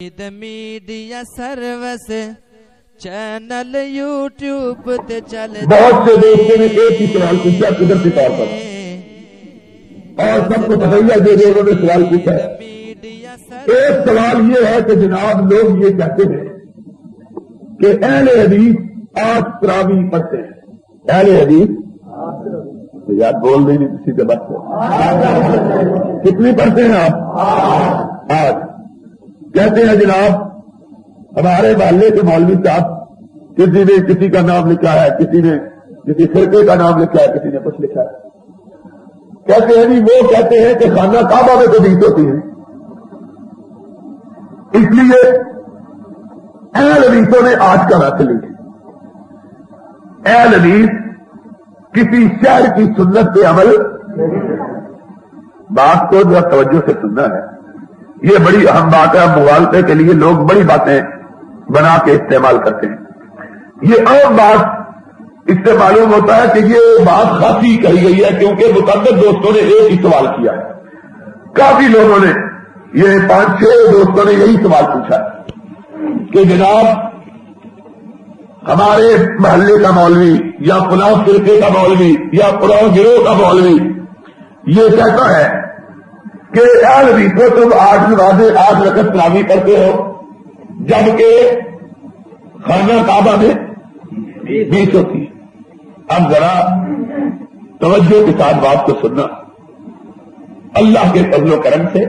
The media service channel YouTube ते चल बहुत से दोस्तों ने एक ही सवाल पूछा कुदरती तौर पर और सबको तवैया दे दे उन्होंने सवाल पूछा। है मीडिया एक सवाल ये है कि जनाब लोग ये कहते हैं कि अहले हदीस आप तरावी पढ़ते हैं। अहले हदीस? तो यार बोल रही नहीं किसी के बस। कितनी पढ़ते हैं आप? आज कहते हैं, जनाब, हमारे मोहल्ले के मौलवी साहब, किसी ने किसी का नाम लिखा है, किसी ने किसी फिरके का नाम लिखा है, किसी ने कुछ लिखा है। कहते हैं जी वो कहते हैं कि खाना काबा में तो बीत होती है। इसलिए अहल हदीसों ने आज का रख ली अहल हदीस किसी शहर की सुन्नत पे अमल बात को जरा तवज्जो से सुनना है। ये बड़ी अहम बात है मुगालते के लिए लोग बड़ी बातें बना के इस्तेमाल करते हैं। ये आम बात इससे मालूम होता है कि ये बात खासी कही गई है, क्योंकि मुतद दोस्तों ने एक ही सवाल किया है। काफ़ी लोगों ने, ये पाँच छह दोस्तों ने यही सवाल पूछा कि जनाब, हमारे मोहल्ले का मौलवी, या फुला फिरके का मौलवी, या फुला गिरोह का मौलवी, ये कहता है? कि यार को तुम आठ नमाजे आठ रकत तरावी करते हो जबकि खाना काबा में बीस होती है। अब जरा तवज्जो के साथ बात को सुनना। अल्लाह के फजलो करम से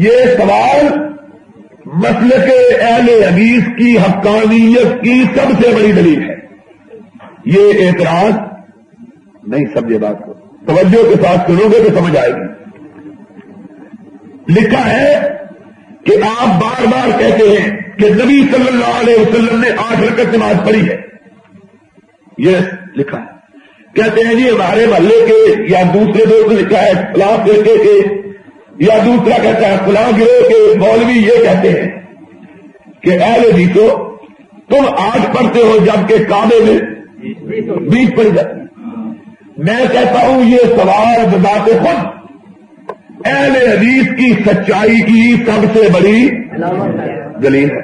ये सवाल मसल के अहले हदीस की हक्कानियत की सबसे बड़ी दलील है। ये एतराज़ नहीं समझे बात को। तवज्जो के साथ सुनोगे तो समझ आएगी। लिखा है कि आप बार बार कहते हैं कि नबी सल्लल्लाहु अलैहि वसल्लम ने आठ रकत नमाज़ पढ़ी है ये लिखा है कहते हैं जी हमारे मोहल्ले के या दूसरे दोस्त लिखा है, फलां फिरके के, या दूसरा कहता है, फलां गिरोह के, मौलवी ये कहते हैं कि, अहले जीतो तुम आठ पढ़ते हो जबकि काबे में बीस पढ़ जाती। मैं कहता हूँ, ये सवाल बताते खुद अहले हदीस की सच्चाई की सबसे बड़ी दलील है।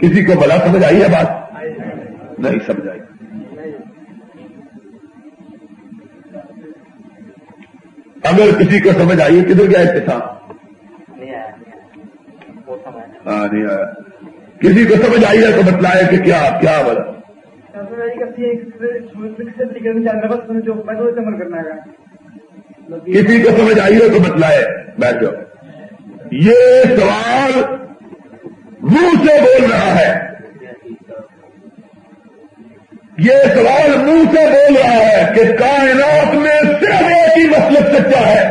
किसी को भला समझ आई है बात? नहीं समझ आई। अगर किसी को समझ आई है किधर गया इत्तेफाक? हाँ नहीं आया। किसी को समझ आई है तो बतलाए कि क्या क्या बोला किसी को समझ आई हो तो बतलाए। बैठ जाओ। ये सवाल मुँह से बोल रहा है। ये सवाल मुँह से बोल रहा है कि कायनात में सिर्फ़ एक ही मसलक सच्चा है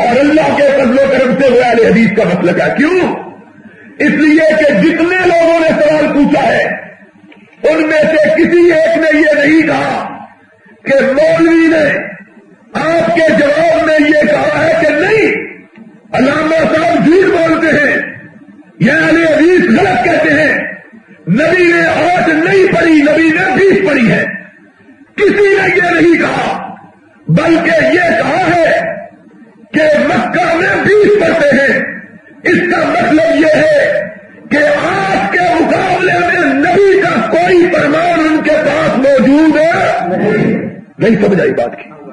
और अल्लाह के फजलो करम से हुआ हदीस का मतलब है। क्यों? इसलिए कि जितने लोगों ने सवाल पूछा है, उनमें से किसी एक ने यह नहीं कहा कि मौलवी ने आपके जवाब में ये कहा है कि नहीं। अलामा साहब झूठ बोलते हैं। या अली हदीस गलत कहते हैं। नबी ने आठ नहीं पढ़ी नबी ने बीस पढ़ी है। किसी ने यह नहीं कहा बल्कि ये कहा है कि मक्का में बीस पढ़ते हैं। इसका मतलब यह है कि आज के मुकाबले में नबी का कोई प्रमाण उनके पास मौजूद है। नहीं समझ आई बात की।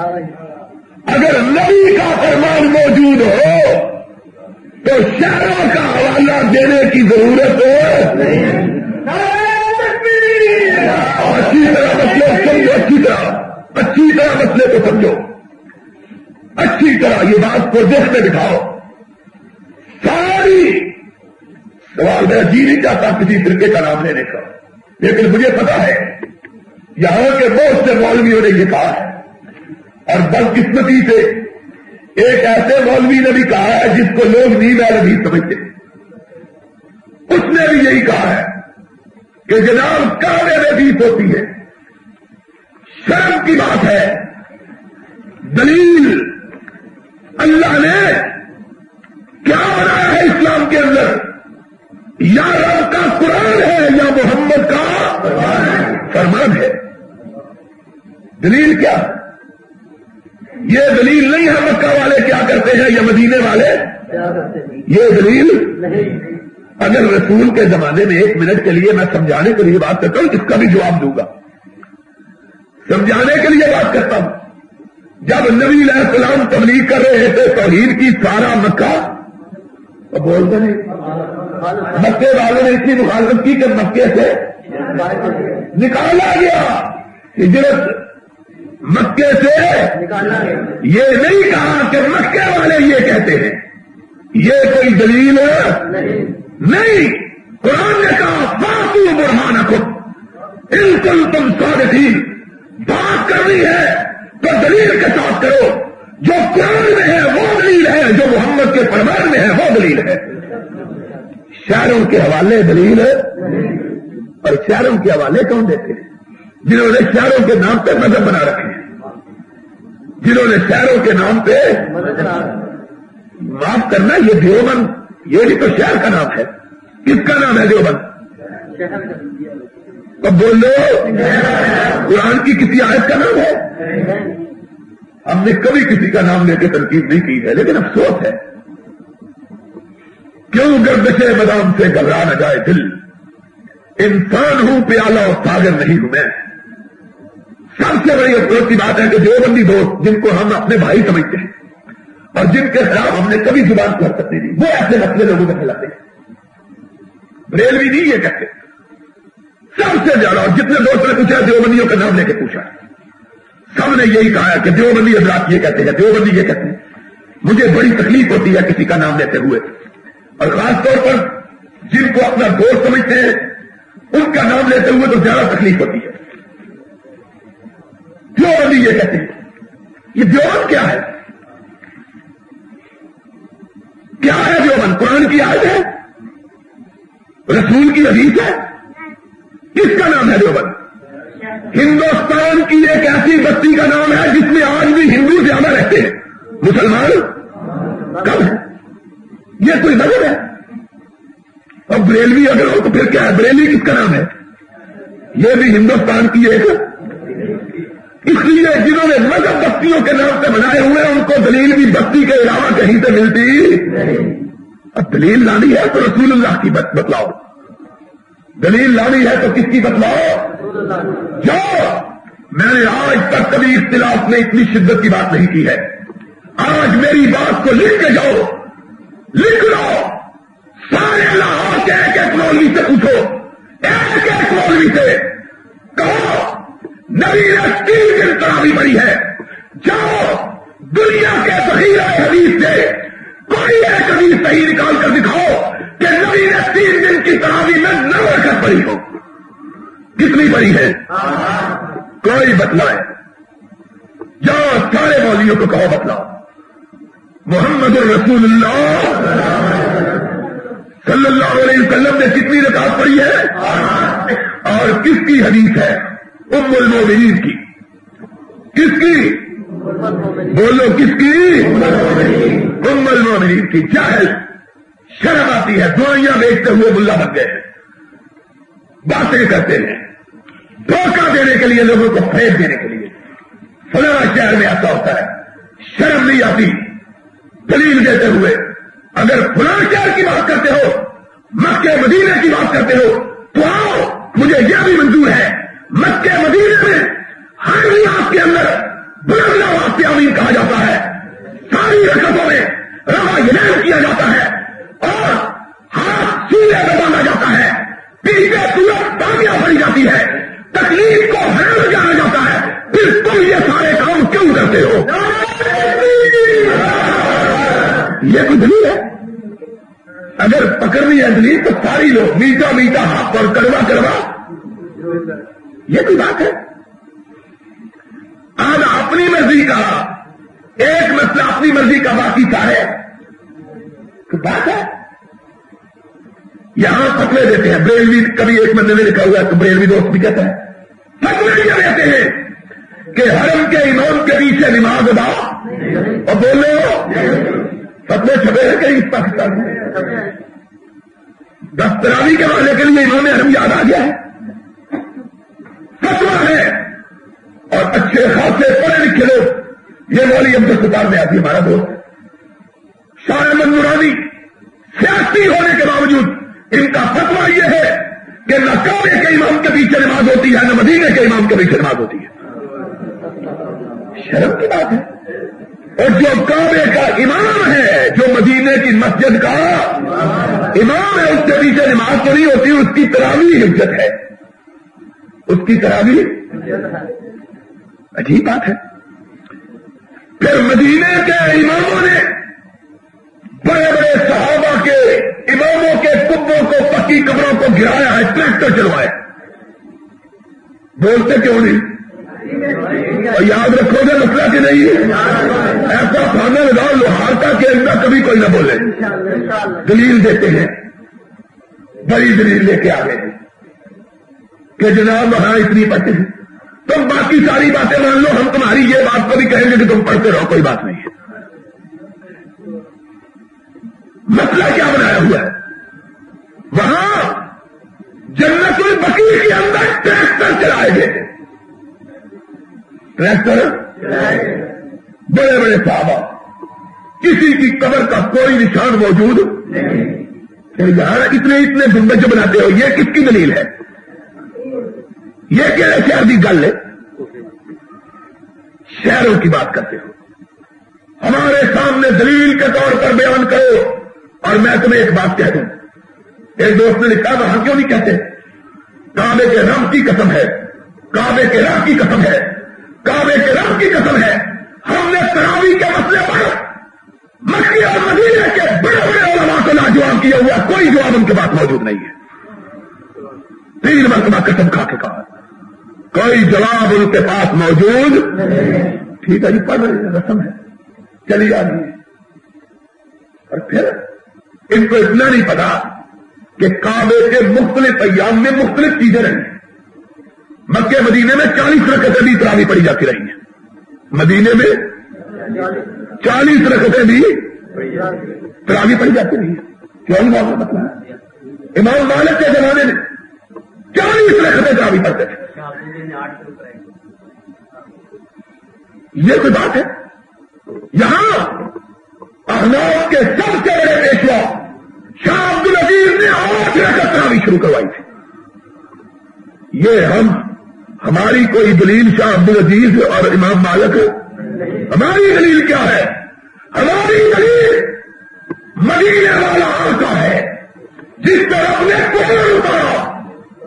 अगर नबी का फरमान मौजूद हो तो शहरों का हवाला देने की ज़रूरत है। अच्छी तरह मसले समझो, अच्छी तरह। अच्छी तरह मसले को समझो। अच्छी तरह ये बात प्रोजेक्ट में दिखाओ। सारी सवाल मेरा जी नहीं चाहता किसी फिरके का नाम लेने का। लेकिन मुझे पता है, यहाँ के बहुत से मौलवियों ने ये कहा है। और बदकिस्मती से। एक ऐसे मौलवी ने भी कहा है जिसको लोग नींद आल नहीं समझते। उसने भी यही कहा है कि जनाब में बीत होती है। शर्म की बात है। दलील। अल्लाह ने क्या बनाया है इस्लाम के अंदर? या रब का कुरान है, या मोहम्मद का फरमान है। दलील क्या? ये दलील नहीं है मक्का वाले क्या करते हैं या मदीने वाले? ये दलील अगर रसूल के जमाने में एक मिनट के लिए मैं समझाने के लिए बात करता हूँ इसका भी जवाब दूँगा। समझाने के लिए बात करता हूँ। जब नबी सलाम तबलीग कर रहे थे तोहीद की सारा मक्का तो बोलते नहीं। मक्के वालों ने इतनी मुखालफत की कि मक्के से निकाला गया। हिजरत मक्के से ये नहीं कहा कि मक्के वाले ये कहते हैं। ये कोई दलील है नहीं। कुरान ने कहा फातू बुरहान को इनकुल तुम सादती बात करनी है तो दलील के साथ करो। जो कुरान में है वो दलील है जो मोहम्मद के परमान में है वो दलील है। शहरों के हवाले दलील है। और शहरों के हवाले कौन देते हैं? जिन्होंने शहरों के नाम पे मज़हब बना रखे जिन्होंने शहरों के नाम पे माफ़ करना ये देवबंद ये भी तो शहर का नाम है। किसका नाम है देवबंद? तो बोलो कुरान की किसी आयत का नाम है? हमने कभी किसी का नाम लेकर तनकीद नहीं की है लेकिन अफसोस है। क्यों गर्दशे मदाम से घबरा न जाए दिल? इंसान हूँ प्याला और सागर नहीं हूँ मैं। सबसे बड़ी अफसोस की बात है कि देवबंदी दोस्त जिनको हम अपने भाई समझते हैं और जिनके खिलाफ हमने कभी ज़ुबान कर सकते नहीं वो ऐसे मसले लोगों में फैलाते हैं। रेलवी नहीं ये कहते। सबसे ज़्यादा, और जितने दोस्त ने पूछा, देवबंदियों का नाम लेके पूछा। सबने यही कहा कि देवबंदी हजरात ये कहते हैं, देवबंदी ये कहते हैं। मुझे बड़ी तकलीफ़ होती है किसी का नाम लेते हुए। और खासतौर पर जिनको अपना दोस्त समझते हैं, उनका नाम लेते हुए तो ज़्यादा तकलीफ़ होती है। देवबंदी ये कहते हैं। ये देवबंद क्या है? क्या है देवबंद कुरान की आयत है? रसूल की हदीस है? किसका नाम है देवबंद हिंदुस्तान की एक ऐसी बस्ती का नाम है जिसमें आज भी हिंदू ज़्यादा रहते हैं। मुसलमान? कब है? ये कोई मज़हब है? अब बरेलवी अगर हो तो फिर क्या है? बरेली किसका नाम है? ये भी हिंदुस्तान की एक इसलिए जिन्होंने मज़हब बस्तियों के नाम से बनाए हुए उनको दलील भी बस्ती के अलावा कहीं से मिलती। अब दलील लानी है तो रसूलुल्लाह की बतलाओ। दलील लानी है तो किसकी बतलाओ? जो मैंने आज तक कभी इख्तिलाफ में इतनी शिद्दत की बात नहीं की है। आज मेरी बात को लिख के जाओ। लिख लो। सारे लाहौर के एक एक मौलवी से पूछो। एक एक मौलवी से। कहो। नबी ने दिन तरावी बड़ी है। जाओ, दुनिया के जहीरा हदीस से। कोई एक हदीस सही निकाल कर दिखाओ कि नबी ने तीन दिन की तरावी में न रखत पड़ी हो। कितनी बड़ी है? कोई बतलाए जाओ, सारे मौलियों को कहो बतलाओ मोहम्मद रसूलुल्लाह। सल्लल्लाहु अलैहि ने कितनी रकात पढ़ी है? और किसकी हदीस है? उम्मुल मोमिनीन की। किसकी? बोलो किसकी? उम्मुल मोमिनीन की। जाहल शर्म आती है। दुआइयाँ बेचते हुए मुल्ला बन गए। बातें करते हैं। धोखा देने के लिए, लोगों को फेंक देने के लिए। फलाना शहर में ऐसा होता है। शर्म नहीं आती। दलील देते हुए, अगर फलाना शहर की बात करते हो मक्के मदीने की बात करते हो तो आओ, मुझे यह भी मंजूर है मक्के मदीने में हर रियाज के अंदर बुलंद अमीन कहा जाता है। सारी रकतों में रवा यनैन किया जाता है और हाथ सूर्य में बांधा जाता है। पीछे सूरत ताबिया भरी जाती है। तकलीफ़ को हराम जाना जाता है। फिर तुम ये सारे काम क्यों करते हो? ये कुछ नहीं है। अगर पकड़नी है दलील तो सारी लोग मीठा मीठा हाथ और कड़वा कड़वा ये कोई बात है? आज अपनी मर्ज़ी का, एक मसला अपनी मर्ज़ी का बाकी का है? तो बात है? यहाँ फतवे देते हैं। ब्रेलवी कभी एक बंदे ने लिखा हुआ है तो ब्रेलवी दोस्त भी कहता है फतवे ये देते हैं कि हरम के इमाम के पीछे नमाज़ अदा। और बोलो फतवे छपे हैं कहीं पाकिस्तान में? दस्तरावी के वाले के लिए इमाम हरम याद आ गया है। फतवा है? और अच्छे खासे पढ़े लिखे लोग, ये मौली अब्दुल सतार में आती हमारा दोस्त शाह नूरानी सियासी होने के बावजूद इनका फतवा यह है कि न काबे के इमाम के पीछे नमाज़ होती है, न मदीने के इमाम के पीछे नमाज़ होती है। शर्म की बात है। और जो काबे का इमाम है, जो मदीने की मस्जिद का इमाम है, उसके पीछे नमाज़ तो नहीं होती, उसकी तरावी हिज्जत है। उसकी तरावी अजीब बात है। फिर मदीने के इमामों ने बड़े बड़े सहाबा के इमामों के कुब्बों को, पक्की कब्रों को गिराया है, ट्रैक्टर चलवाया बोलते क्यों नहीं? और याद रखोगे मसला कि नहीं ऐसा खाना लगाओ लोहार का कि अंदर कभी कोई ना बोले। दलील देते हैं। बड़ी दलील लेके आ गए कि जनाब, वहाँ इतनी हैं। तुम बाकी सारी बातें मान लो, हम तुम्हारी ये बात को भी कहेंगे कि तुम पढ़ते रहो, कोई बात नहीं है। मसला क्या बनाया हुआ है? वहाँ जन्नतुल बकीर के अंदर ट्रैक्टर चलाए गए। ट्रैक्टर? बड़े बड़े साहबा किसी की कबर का कोई निशान मौजूद नहीं। यार इतने इतने गुंबज बनाते हो, ये किसकी दलील है? ये क्या शहर की गल है? शहरों की बात करते हो। हमारे सामने दलील के तौर पर बयान करो और मैं तुम्हें एक बात कह दूँ। एक दोस्त ने लिखा, वहाँ क्यों नहीं कहते? काबे के रब की कसम है। काबे के रब की कसम है। काबे के रब की कसम है। हमने तरावी के मसले पर मक्की और मदीने के बड़े बड़े ओलमा को लाजवाब किया हुआ कोई जवाब उनके पास मौजूद नहीं है। तीन मरतबा कसम खा के कहा। कोई जवाब उनके पास मौजूद? ठीक है जी, पढ़ रहे रसम है। चली जा रही है। और फिर इनको इतना नहीं पता कि काबे के मुख्तलिफ़ अयाम में मुख्तलिफ़ चीज़ें रही मक्के, मदीने में चालीस रकतें भी तरावी पड़ी जाती रही हैं। मदीने में चालीस रकतें भी तरावी पड़ी जाती रही है। क्यों मतलब इमाम मालिक के जमाने में चालीस रकतें तरावी पड़ते थे। ये कोई बात है? यहाँ अहनाफ के सबसे बड़े पेशवा शाह अब्दुल अज़ीज़ ने आठ रकत तरावी शुरू करवाई थी। ये हम, हमारी कोई दलील शाह अब्दुल अज़ीज़ और इमाम मालिक हमारी दलील क्या है? हमारी दलील मदीने वाला आका है, जिस पर अपने कोर उतारा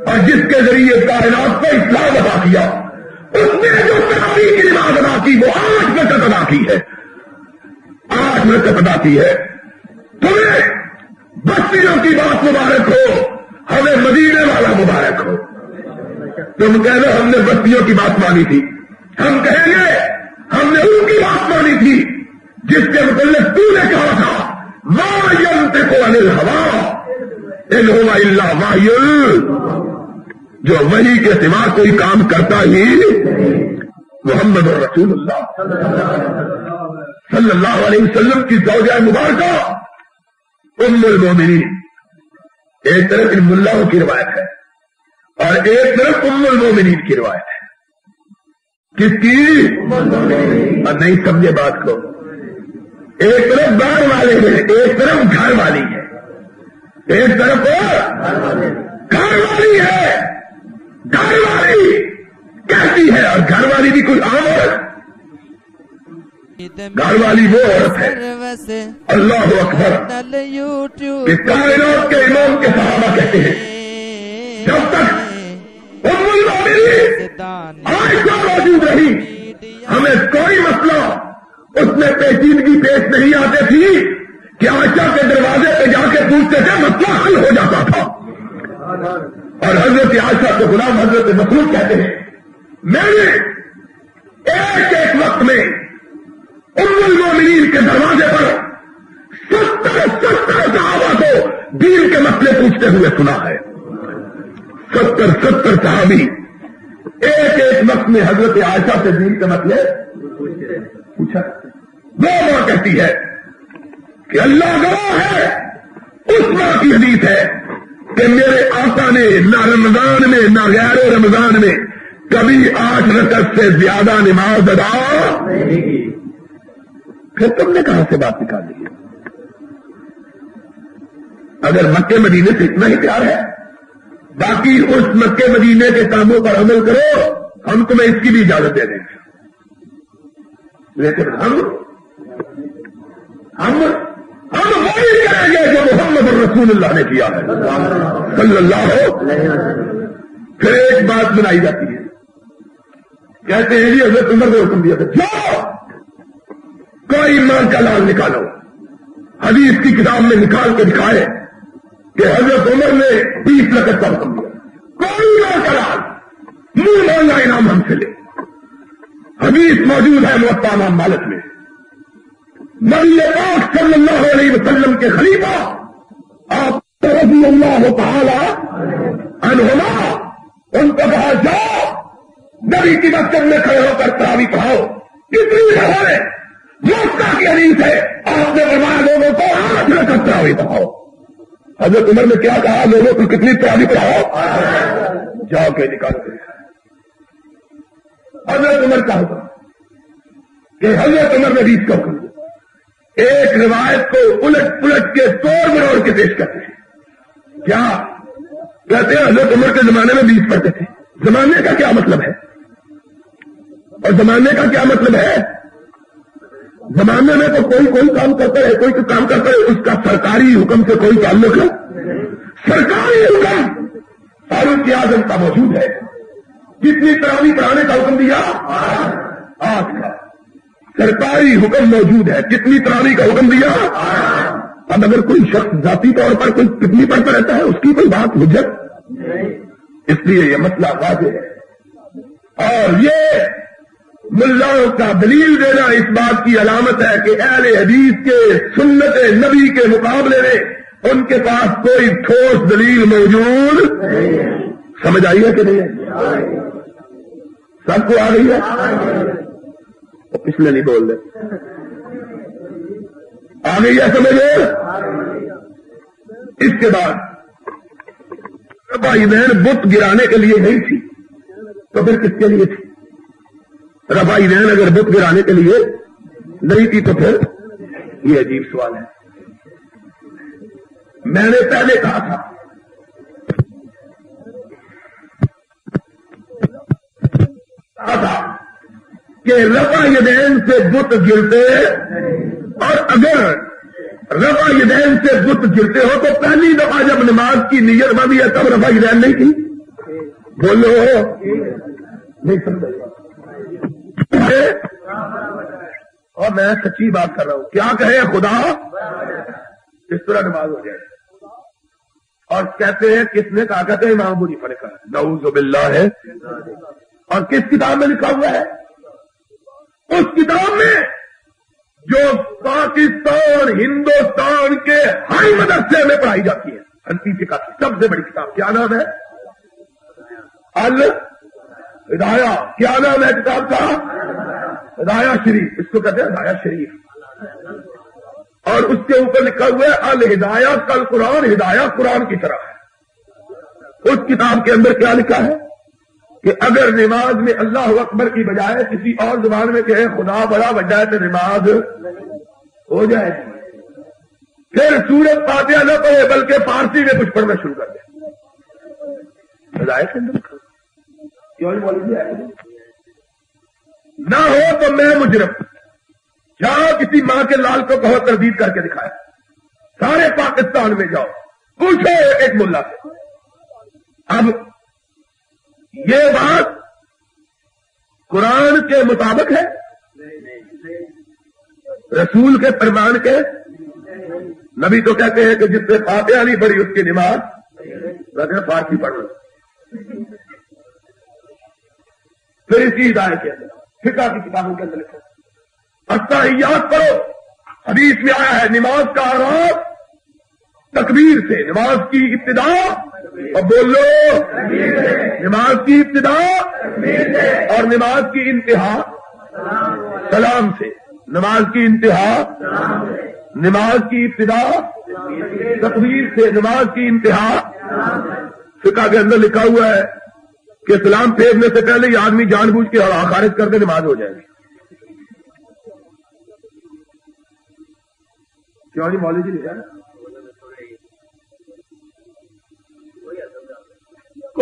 और जिसके ज़रिए कायनात को इस्लाम अदा किया, उसने जो तरावी की नमाज़ अदा की, वो आठ रकत अदा की है। आठ रकत अदा की है। तुम्हें बस्तियों की बात मुबारक हो, हमें मदीने वाला मुबारक हो। तुम कह रहे हमने बस्तियों की बात मानी थी। हम कहेंगे, हमने उनकी बात मानी थी, जिसके मुतल तू ने कहा था मायंत को अनिल हवा इल्ला वायुल। जो वही के सिवा कोई काम करता ही मोहम्मद रसूलुल्लाह। सल्लल्लाहु अलैहि वसल्लम की जौजा मुबारक। उम्मुल मोमिनीन। एक तरफ़ इन मुल्लाओं की रिवायत है और एक तरफ़ उम्मुल मोमिनीन की रिवायत है। किसकी? और नहीं समझे बात को। एक तरफ़ बार वाले हैं, एक तरफ़ घर वाली है। एक तरफ़ घर वाली है। घर वाली। कैसी है और घर वाली भी कोई आम औरत घर वाली वो औरत है। अल्लाह अकबर। कायनात के इमाम के सहाबा कहते हैं। जब तक आयशा मौजूद रही हमें कोई मसला उसमें पेचीदगी पेश नहीं आती थी कि आयशा के दरवाजे पे जाके पूछते थे, मसला हल हो जाता था। और हज़रत आयशा को गुलाम हज़रत मखलूक कहते हैं मैंने एक एक वक्त में उम्मुल मोमिनीन के दरवाजे पर सत्तर सत्तर सहाबा को दीन के मसले पूछते हुए सुना है। सत्तर सत्तर सहाबी एक एक वक्त में हज़रत आयशा से दीन के मसले पूछा। वो माँ कहती है कि अल्लाह गवाह है, उस माँ की हदीस है। कि मेरे आका ने, न रमज़ान में, न गैर रमज़ान में कभी आठ रकत से ज़्यादा नमाज़ अदा फिर तुमने कहाँ से बात निकाली? अगर मक्के मदीने से इतना ही प्यार है, बाकी उस मक्के मदीने के कामों पर अमल करो, हम तुम्हें इसकी भी इजाज़त दे देंगे। लेकिन हम हम रसूलुल्लाह ने किया है। सल्लल्लाहु फिर एक बात बनाई जाती है। कहते हैं जी, हज़रत उमर ने हुक्म दिया था, जाओ, कोई माँ का लाल निकालो। हदीस की किताब में निकाल के दिखाए कि हज़रत उमर ने बीस लकत का हुक्म दिया। कोई माँ का लाल, मुँह मांगा इनाम हमसे ले। हदीस मौजूद है मुत्ता मालिक में। नबी पाक सल्लल्लाहु अलैहि वसल्लम के खलीफा आप रज़ी अल्लाह तआला अनहुमा उनको कहा, जाओ, नबी की मस्जिद में खड़े होकर तरावी पढ़ाओ कितनी है मोस्ता की हदीस है, आपने फरमाया, लोगों को आठ रकत तरावी पढ़ाओ हज़रत उमर ने क्या कहा, लोगों को कितनी तरावी पढ़ाओ जाओ के निकालते हज़रत उमर का हुक्म, कि हज़रत उमर ने बीस का हुक्म एक रिवायत को उलट पुलट के तोड़ मरोड़ के पेश करते हैं। क्या कहते हैं, हज़रत उम्र के जमाने में बीस पढ़ते थे। जमाने का क्या मतलब है? और जमाने का क्या मतलब है? जमाने में तो कोई कोई काम करता है कोई कोई काम करता है उसका सरकारी हुक्म से कोई ताल्लुक है सरकारी हुक्म! फारूक आज़म का मौजूद है। कितनी तरावी पढ़ाने का हुक्म दिया? आज का। सरकारी हुक्म मौजूद है। कितनी तरावी का हुक्म दिया? अब अगर कोई शख्स जाति तौर पर कोई कितनी पढ़ता रहता है उसकी कोई बात हुजत इसलिए यह मसला वाजे है। और ये मुल्लाओं का दलील देना इस बात की अलामत है कि अहले हदीस के सुन्नत नबी के मुकाबले में उनके पास कोई ठोस दलील मौजूद समझ आई है कि नहीं? सबको आ गई है? पिछले नहीं बोल रहे। आ गई समझ इसके बाद भाई बहन बुत गिराने के लिए नहीं थी तो फिर किसके लिए थी? रफाई बहन अगर बुत गिराने के लिए नहीं थी तो फिर ये अजीब सवाल है। मैंने पहले कहा था कहा था कि रफा यदैन से बुत गिरते और अगर रफा यदैन से बुत गिरते हो तो पहली दफ़ा जब नमाज़ की नीयत बनी है, तब रफा यदैन नहीं थी बोलो। नहीं समझ और मैं सच्ची बात कर रहा हूँ। क्या कहे खुदा? इस तरह नमाज़ हो जाए। और कहते हैं, किसने कहा? कहते हैं, इमाम बुरी फने कहा। नऊजुबिल्ला है। और किस किताब में लिखा हुआ है? उस किताब में जो पाकिस्तान, हिंदुस्तान के हर मदरसे में पढ़ाई जाती है। हँसी फिका की सबसे बड़ी किताब। क्या नाम है? अल हिदाया। क्या नाम है किताब का? हिदाया शरीफ। इसको कहते हैं? हिदाया शरीफ। और उसके ऊपर लिखा हुआ है, अल हिदाया कल कुरान, हिदाया कुरान की तरह है। उस किताब के अंदर क्या लिखा है? कि अगर नमाज़ में अल्लाह अकबर की बजाय किसी और ज़ुबान में कहे, खुदा बड़ा बजा है तो नमाज़ हो जाए। फिर सूरत पातिया न पढ़े, बल्कि फारसी में कुछ पढ़ना शुरू कर दे। ना हो तो मैं मुजरम। जाओ किसी माँ के लाल को कहो तरदीद करके दिखाया सारे पाकिस्तान में जाओ। पूछो एक मुल्ला से। अब ये बात कुरान के मुताबिक है? रसूल के प्रमाण के? नबी तो कहते हैं कि जिससे फातिहा नहीं पड़ी, उसकी नमाज़। रखे फारसी पढ़ लो। फिर इसी हिदायत के अंदर, फिका की किताबों के अंदर लिखो। याद करो। हदीस में आया है, नमाज़ का आगाज़ तकबीर से, नमाज़ की इब्तदा और बोल बोलो नमाज़ की इब्तदा और नमाज़ की इंतहा। सलाम से। नमाज़ की इंतहा, नमाज़ की इब्तदा तकबीर से नमाज़ की इंतहा। फिका के अंदर लिखा हुआ है कि सलाम फेरने से पहले ही आदमी जानबूझ के खारिज कर दे नमाज़ हो जाएगी। क्यों नहीं मौली जी लिखा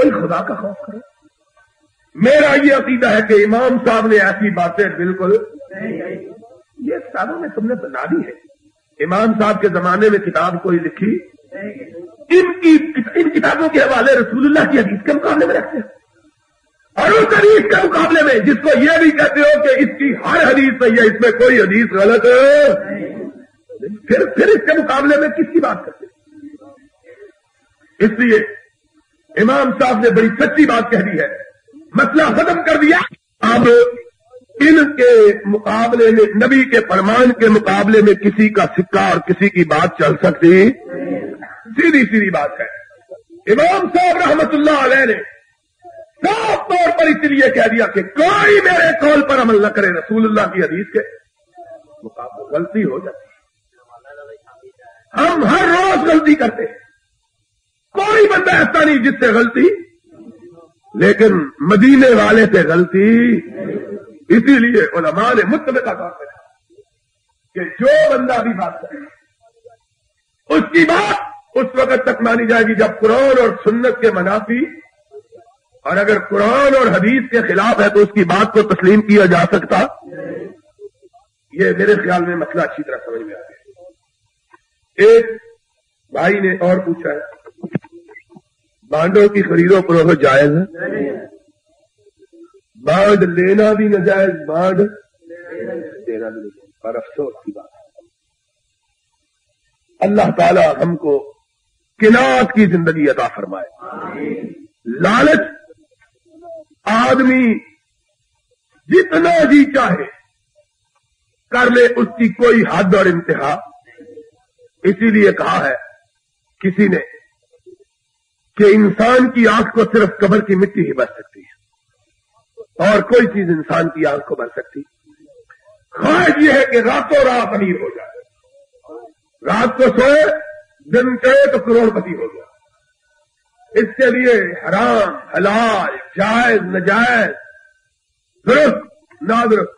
कोई खुदा का खौफ करे? मेरा ये अकीदा है कि इमाम साहब ने ऐसी बातें बिल्कुल ये साहबों में तुमने बना दी है। इमाम साहब के जमाने में किताब कोई लिखी इनकी इन किताबों के हवाले रसूलुल्लाह की हदीस के मुकाबले में रखते हैं। और उस हदीस के मुकाबले में जिसको ये भी कहते हो कि इसकी हर हदीस सही है, इसमें कोई हदीस गलत है फिर फिर इसके मुकाबले में किसकी बात करते इसलिए इमाम साहब ने बड़ी सच्ची बात कह दी है। मसला खत्म कर दिया। अब इनके मुकाबले में, नबी के फरमान के मुकाबले में किसी का सिक्का और किसी की बात चल सकती। सीधी सीधी बात है। इमाम साहब अलैह ने साफ़ तौर पर इसलिए कह दिया कि कोई मेरे कॉल पर अमल न करे रसूलुल्लाह की हदीस के। मुकाबले गलती हो जाती। हम हर रोज गलती करते हैं। कोई बंदा ऐसा नहीं जिससे गलती। लेकिन मदीने वाले से गलती। इसीलिए उलमा ने मुतबका तौर पर कि जो बंदा भी बात करे, उसकी बात उस वक्त तक मानी जाएगी जब कुरान और सुन्नत के मनाफी, और अगर कुरान और हदीस के खिलाफ है तो उसकी बात को तस्लीम किया जा सकता। ये मेरे ख्याल में मसला अच्छी तरह समझ में आ गया। एक भाई ने और पूछा है बांडों की खरीदो फरोख्त जायज़ है? बांड लेना भी नजायज बांड। देना भी नहीं, पर अफसोस की बात है। अल्लाह ताला हमको किनात की ज़िंदगी अता फरमाए। लालच आदमी जितना जी चाहे, कर ले, उसकी कोई हद और इंतहा। इसीलिए कहा है, किसी ने कि इंसान की आँख को सिर्फ़ कबर की मिट्टी ही भर सकती है। और कोई चीज़ इंसान की आँख को भर सकती। ख्वाहिश यह है कि रातों रात अमीर हो जाए। रात को सोए, दिन चढ़े तो करोड़पति हो गया। इसके लिए हराम, हलाल, जायज़, नजायज, दुरुस्त, नादुरुस्त।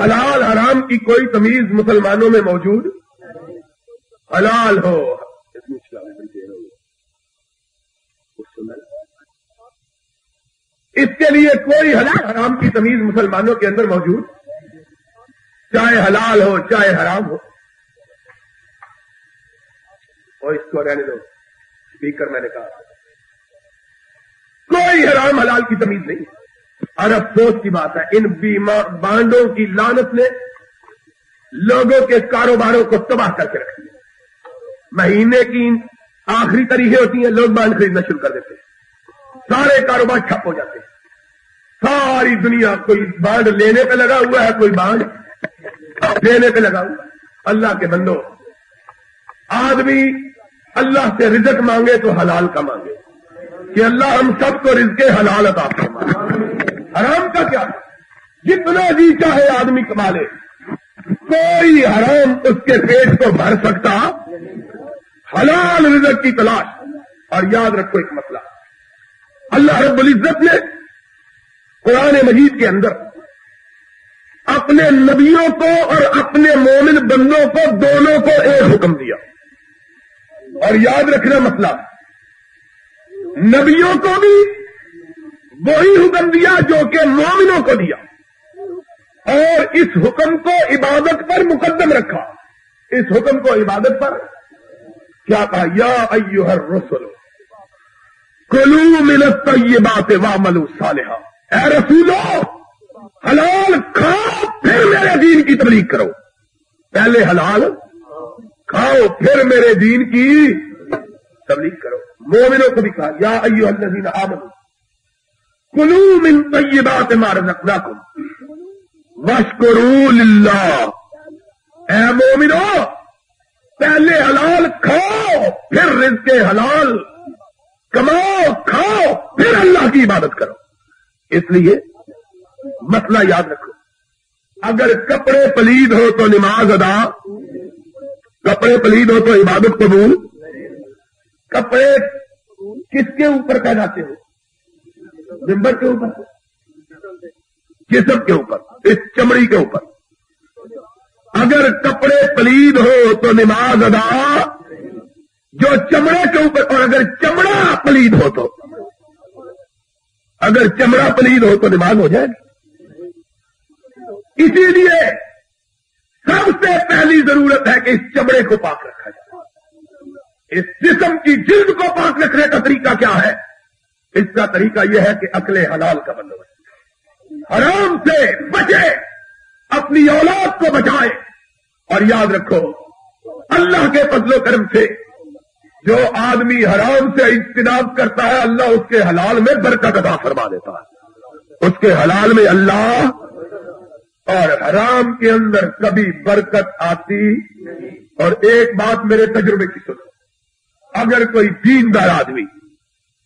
हलाल, हराम की कोई तमीज मुसलमानों में मौजूद हलाल हो। इसके लिए कोई हलाल हराम की तमीज मुसलमानों के अंदर मौजूद? चाहे हलाल हो, चाहे हराम हो। और इसको रहने दो। स्पीकर मैंने कहा। कोई हराम हलाल की तमीज नहीं। और अफसोस की बात है। इन बांडों की लानत ने लोगों के कारोबारों को तबाह करके रख दिया। महीने की आखिरी तारीखें होती हैं, लोग बांड खरीदना शुरू कर देते हैं। सारे कारोबार ठप हो जाते हैं। सारी दुनिया कोई बांड लेने पे लगा हुआ है, कोई बांड देने पे लगा हुआ अल्लाह के बंदो, आदमी अल्लाह से रिजक मांगे तो हलाल का मांगे। कि अल्लाह हम सबको रिजके हलाल अता हराम का क्या? जितना जी चाहे आदमी कमा ले, कोई हराम उसके पेट को भर सकता हलाल रिजक की तलाश। और याद रखो एक मसला। अल्लाह रब्बुल इज़्ज़त ने कुरान मजीद के अंदर अपने नबियों को और अपने मोमिन बंदों को, दोनों को एक हुक्म दिया। और याद रखना मसला, नबियों को भी वही हुक्म दिया जो कि मोमिनों को दिया। और इस हुक्म को इबादत पर मुकदम रखा। इस हुक्म को इबादत पर क्या कहा या अय्यो हर रसुल, कुलू मिलत ये बात वामलू सालिहा। ए रसूलो, हलाल खाओ, फिर मेरे दीन की तबलीग करो। पहले हलाल खाओ, फिर मेरे दीन की तबलीग करो। मोमिनों को भी कहा, या अय्यो अल्लजीन आमनू, कुलू मिन तय्यबात मा रज़क़नाकुम, वशकुरू लिल्लाह। ए मोमिनो पहले हलाल खाओ, फिर रिज्क हलाल। कमाओ, खाओ, फिर अल्लाह की इबादत करो। इसलिए मसला याद रखो, अगर कपड़े पलीद हो तो नमाज़ अदा, कपड़े पलीद हो तो इबादत कबूल। कपड़े किसके ऊपर पहनाते हो? मिंबर के ऊपर? जिसम के ऊपर, इस चमड़ी के ऊपर। अगर कपड़े पलीद हो तो नमाज़ अदा। जो चमड़े के ऊपर, और अगर चमड़ा पलीद हो तो। अगर चमड़ा पलीद हो तो नमाज़ हो जाएगी। इसीलिए सबसे पहली ज़रूरत है कि इस चमड़े को पाक रखा जाए। इस जिसम की जिल्द को पाक रखने का तरीका क्या है? इसका तरीका यह है कि अकले हलाल का बंदोबस्त हराम से बचे, अपनी औलाद को बचाए। और याद रखो, अल्लाह के फजलो कर्म से जो आदमी हराम से इज्तनाब करता है, अल्लाह उसके हलाल में बरकत अदा फरमा देता है। उसके हलाल में अल्लाह और हराम के अंदर कभी बरकत आती और एक बात मेरे तजुर्बे की सुनो। अगर कोई दीनदार आदमी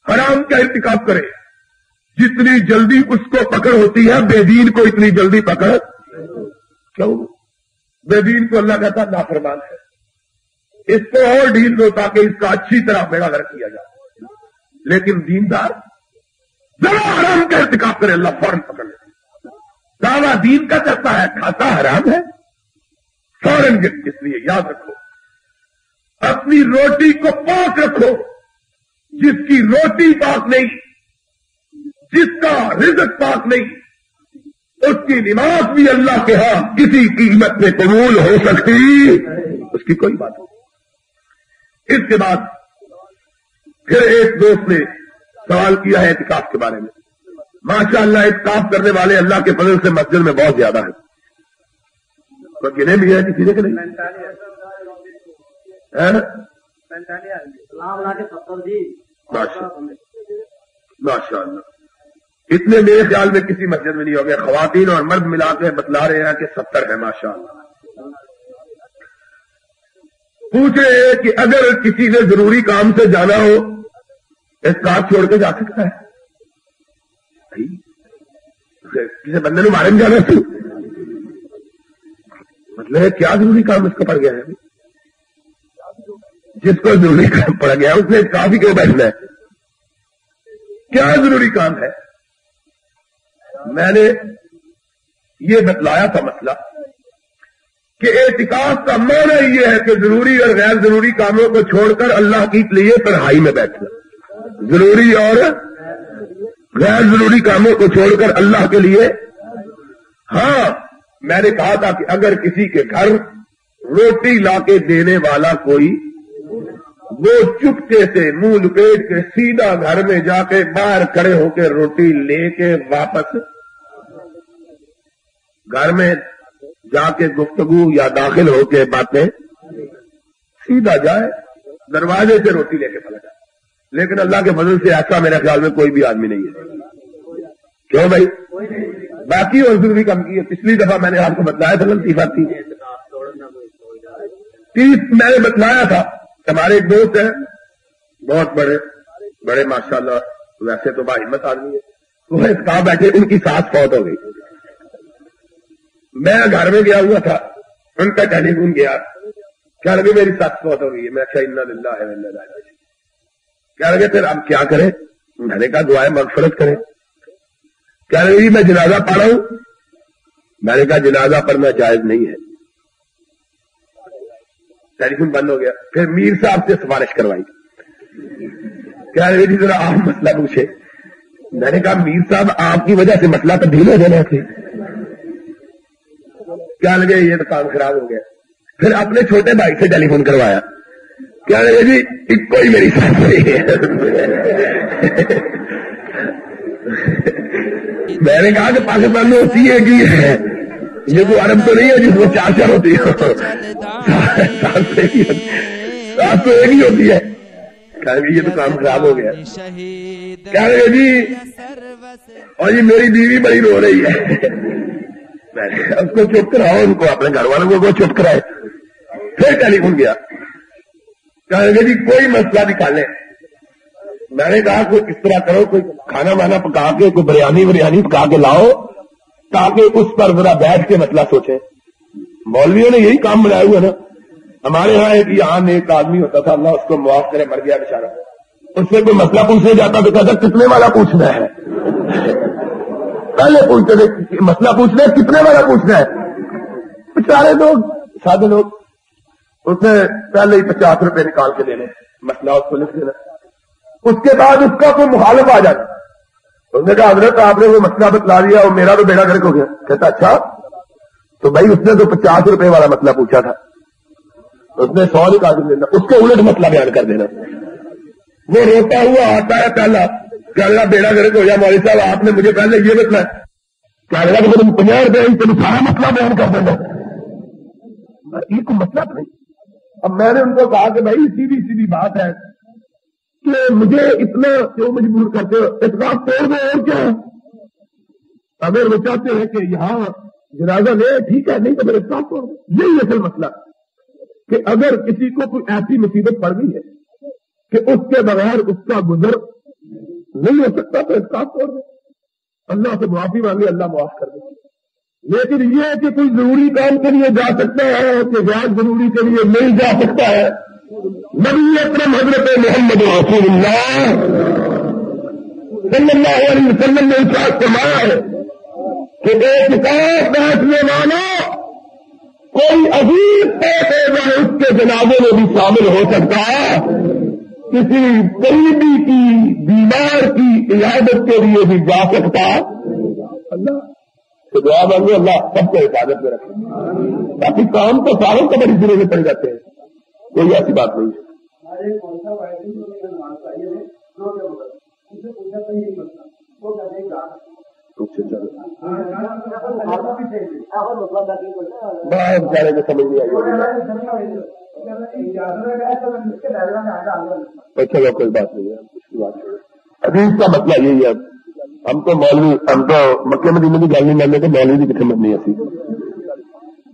हराम का इंतकाब करे, जितनी जल्दी उसको पकड़ होती है, बेदीन को इतनी जल्दी पकड़ क्यों? बेदीन को अल्लाह कहता नाफरमान है। इसको और ढील दो ताकि इसका अच्छी तरह बेड़ा गर्क किया जाए। लेकिन दीनदार जरा हराम का इंतकाब करे, अल्लाह फ़ौरन पकड़ ले दावा दीन का करता है, खाता हराम है, फ़ौरन गिर, इसलिए याद रखो। अपनी रोटी को पाक रखो, जिसकी रोटी पाक नहीं, जिसका रिजक पाक नहीं उसकी नमाज़ भी अल्लाह के यहाँ किसी कीमत में कबूल हो सकती उसकी कोई बात नहीं। इसके बाद फिर एक दोस्त ने सवाल किया है इतिकाफ के बारे में। माशाअल्लाह इतिकाफ करने वाले अल्लाह के फजल से मस्जिद में बहुत ज़्यादा है। तो गिने भी है किसी ने कि नहीं? है? माशा इतने मेरे ख्याल में किसी मस्जिद में नहीं हो गया खातन और मर्द मिला के बतला रहे हैं कि सत्तर है माशा पूछ रहे हैं कि अगर किसी ने ज़रूरी काम से जाना हो कार छोड़ के जा सकता है? किसी बंदे ने मारे में जाना तू। मतलब क्या ज़रूरी काम इसका पड़ गया है? जिसको ज़रूरी काम पड़ गया उसने काफ़ी क्यों बैठना है? क्या ज़रूरी काम है? मैंने ये बतलाया था मसला कि एहतिकाफ का माना यह है कि ज़रूरी और गैर ज़रूरी कामों को छोड़कर अल्लाह की लिए तनहाई में बैठना। ज़रूरी और गैर ज़रूरी कामों को छोड़कर अल्लाह के लिए। हाँ मैंने कहा था कि अगर किसी के घर रोटी लाके देने वाला कोई वो चुपके से मुँह लुपेट के सीधा घर में जाके बाहर खड़े होकर रोटी लेके वापस घर में जाके गुफ्तगु या दाखिल होके बातें, सीधा जाए, दरवाजे से रोटी लेके चला जाए। लेकिन अल्लाह के फजल से ऐसा मेरे ख्याल में कोई भी आदमी नहीं है। क्यों भाई? बाकी और ज़रूरी कम की है। पिछली दफ़ा मैंने आपको बताया था, लतीफा थी। तीस मैंने बतलाया था, हमारे एक दोस्त है, बहुत बड़े बड़े माशाल्लाह। वैसे तो हिम्मत आदमी है। वो इस कहा बैठे, उनकी सास फौत हो गई। मैं घर में गया हुआ था। उनका टेलीफोन गया। क्या लगे मेरी सास फौत हो गई है। मैं अच्छा इन्ना लिल्ला है क्या लगे फिर अब क्या करें? मैंने कहा दुआएँ मगफरत करें। क्या लगे मैं जनाजा पढ़ा हूँ। मैंने कहा, जनाजा पढ़ना जायज़ नहीं है। टेलीफोन बंद हो गया। फिर मीर साहब से सिफारिश करवाई। क्या लगे जी जरा आप मसला पूछे। मैंने कहा, मीर साहब, आपकी वजह से मसला तब्दील हो जाना थे क्या लगे ये तो काम खराब हो गया। फिर अपने छोटे भाई से टेलीफोन करवाया। क्या लगे जी इको ही मेरी साथ मैंने कहा कि पाकिस्तान में होती है कि है। ये तो अरब तो नहीं है, जिसमें चार चार होती है। सात तो एक ही होती है। क्या ये तो काम खराब हो गया। क्या जी, और ये मेरी बीवी बड़ी रो रही है। उसको चुप कराओ उनको अपने घर वालों को चुप कराए। फिर टेलीफोन गया कहेंगे जी, कोई मसला निकाले मैंने कहा, कोई इस तरह करो, कोई खाना वाना पका के, कोई बिरयानी बिरयानी पका के लाओ, ताकि उस पर जरा बैठ के मसला सोचे। मौलवियों ने यही काम बनाया हुआ ना। हमारे यहाँ एक यहाँ एक आदमी होता था, अल्लाह उसको मुआफ करे, मर गया बेचारा। उससे कोई मसला पूछने जाता तो कहता कितने वाला पूछना है? पहले पूछते थे मसला पूछना है कितने वाला पूछना है? बेचारे लोग, साधे लोग, उसने पहले ही पचास रुपए निकाल के देने मसला उसको लिख देना। उसके बाद उसका कोई मुखालफ आ जाता। उसने कहा, हज़रत, आपने वो मसला बतला दिया और मेरा तो बेड़ा गर्क हो गया। कहता अच्छा तो भाई उसने तो पचास रुपए वाला मसला पूछा था। उसने सौ निकाल देना उसके उलट मसला बयान कर देना। रोता हुआ आता है पहला। क्या बेड़ा गर्क हो गया साहब, आपने मुझे पहले ये क्या अल्लाह तो तुम पचास रुपए तुम सारा मसला बयान कर देना ये कोई मतलब नहीं। अब मैंने उनको कहा कि भाई, सीधी सीधी बात है कि मुझे इतना क्यों मजबूर करते हो? इतना तोड़ दो और क्या? अगर वो चाहते हैं कि यहाँ जनाजा ले, ठीक है, नहीं तो मेरे साथ तोड़ दो। यही असल मसला कि अगर किसी को कोई ऐसी मुसीबत पड़ गई है कि उसके बगैर उसका गुजर नहीं हो सकता तो इसका तोड़ दो। अल्लाह से मुआफी मांगे, अल्लाह माफ़ कर दे। लेकिन ये है कि कोई ज़रूरी काम के लिए जा सकता है कि गैर ज़रूरी के लिए नहीं जा सकता है। नबी अकरम हज़रत मोहम्मद सल्लल्लाहु ने इरशाद फरमाया है कि एक साथ बैठने कोई अजीब हो उसके जनाजे में भी शामिल हो सकता है। किसी गरीबी की बीमार की इजाज़त के लिए भी जा सकता अल्लाह। तो दुआ मांगे, अल्लाह सबको हिफाजत में रखे। बाकी काम तो सारों को बड़ी ज़िले में पड़ जाते हैं। कोई ऐसी बात नहीं है। तो बड़ा समझ नहीं आई अच्छा चलो, कोई बात नहीं है बात नहीं है। हदीस का मतलब यही है, हम तो मौलवी, हम तो मक्के मदीने की गल नहीं मानने तो मौलवी की कितने मरनी ऐसी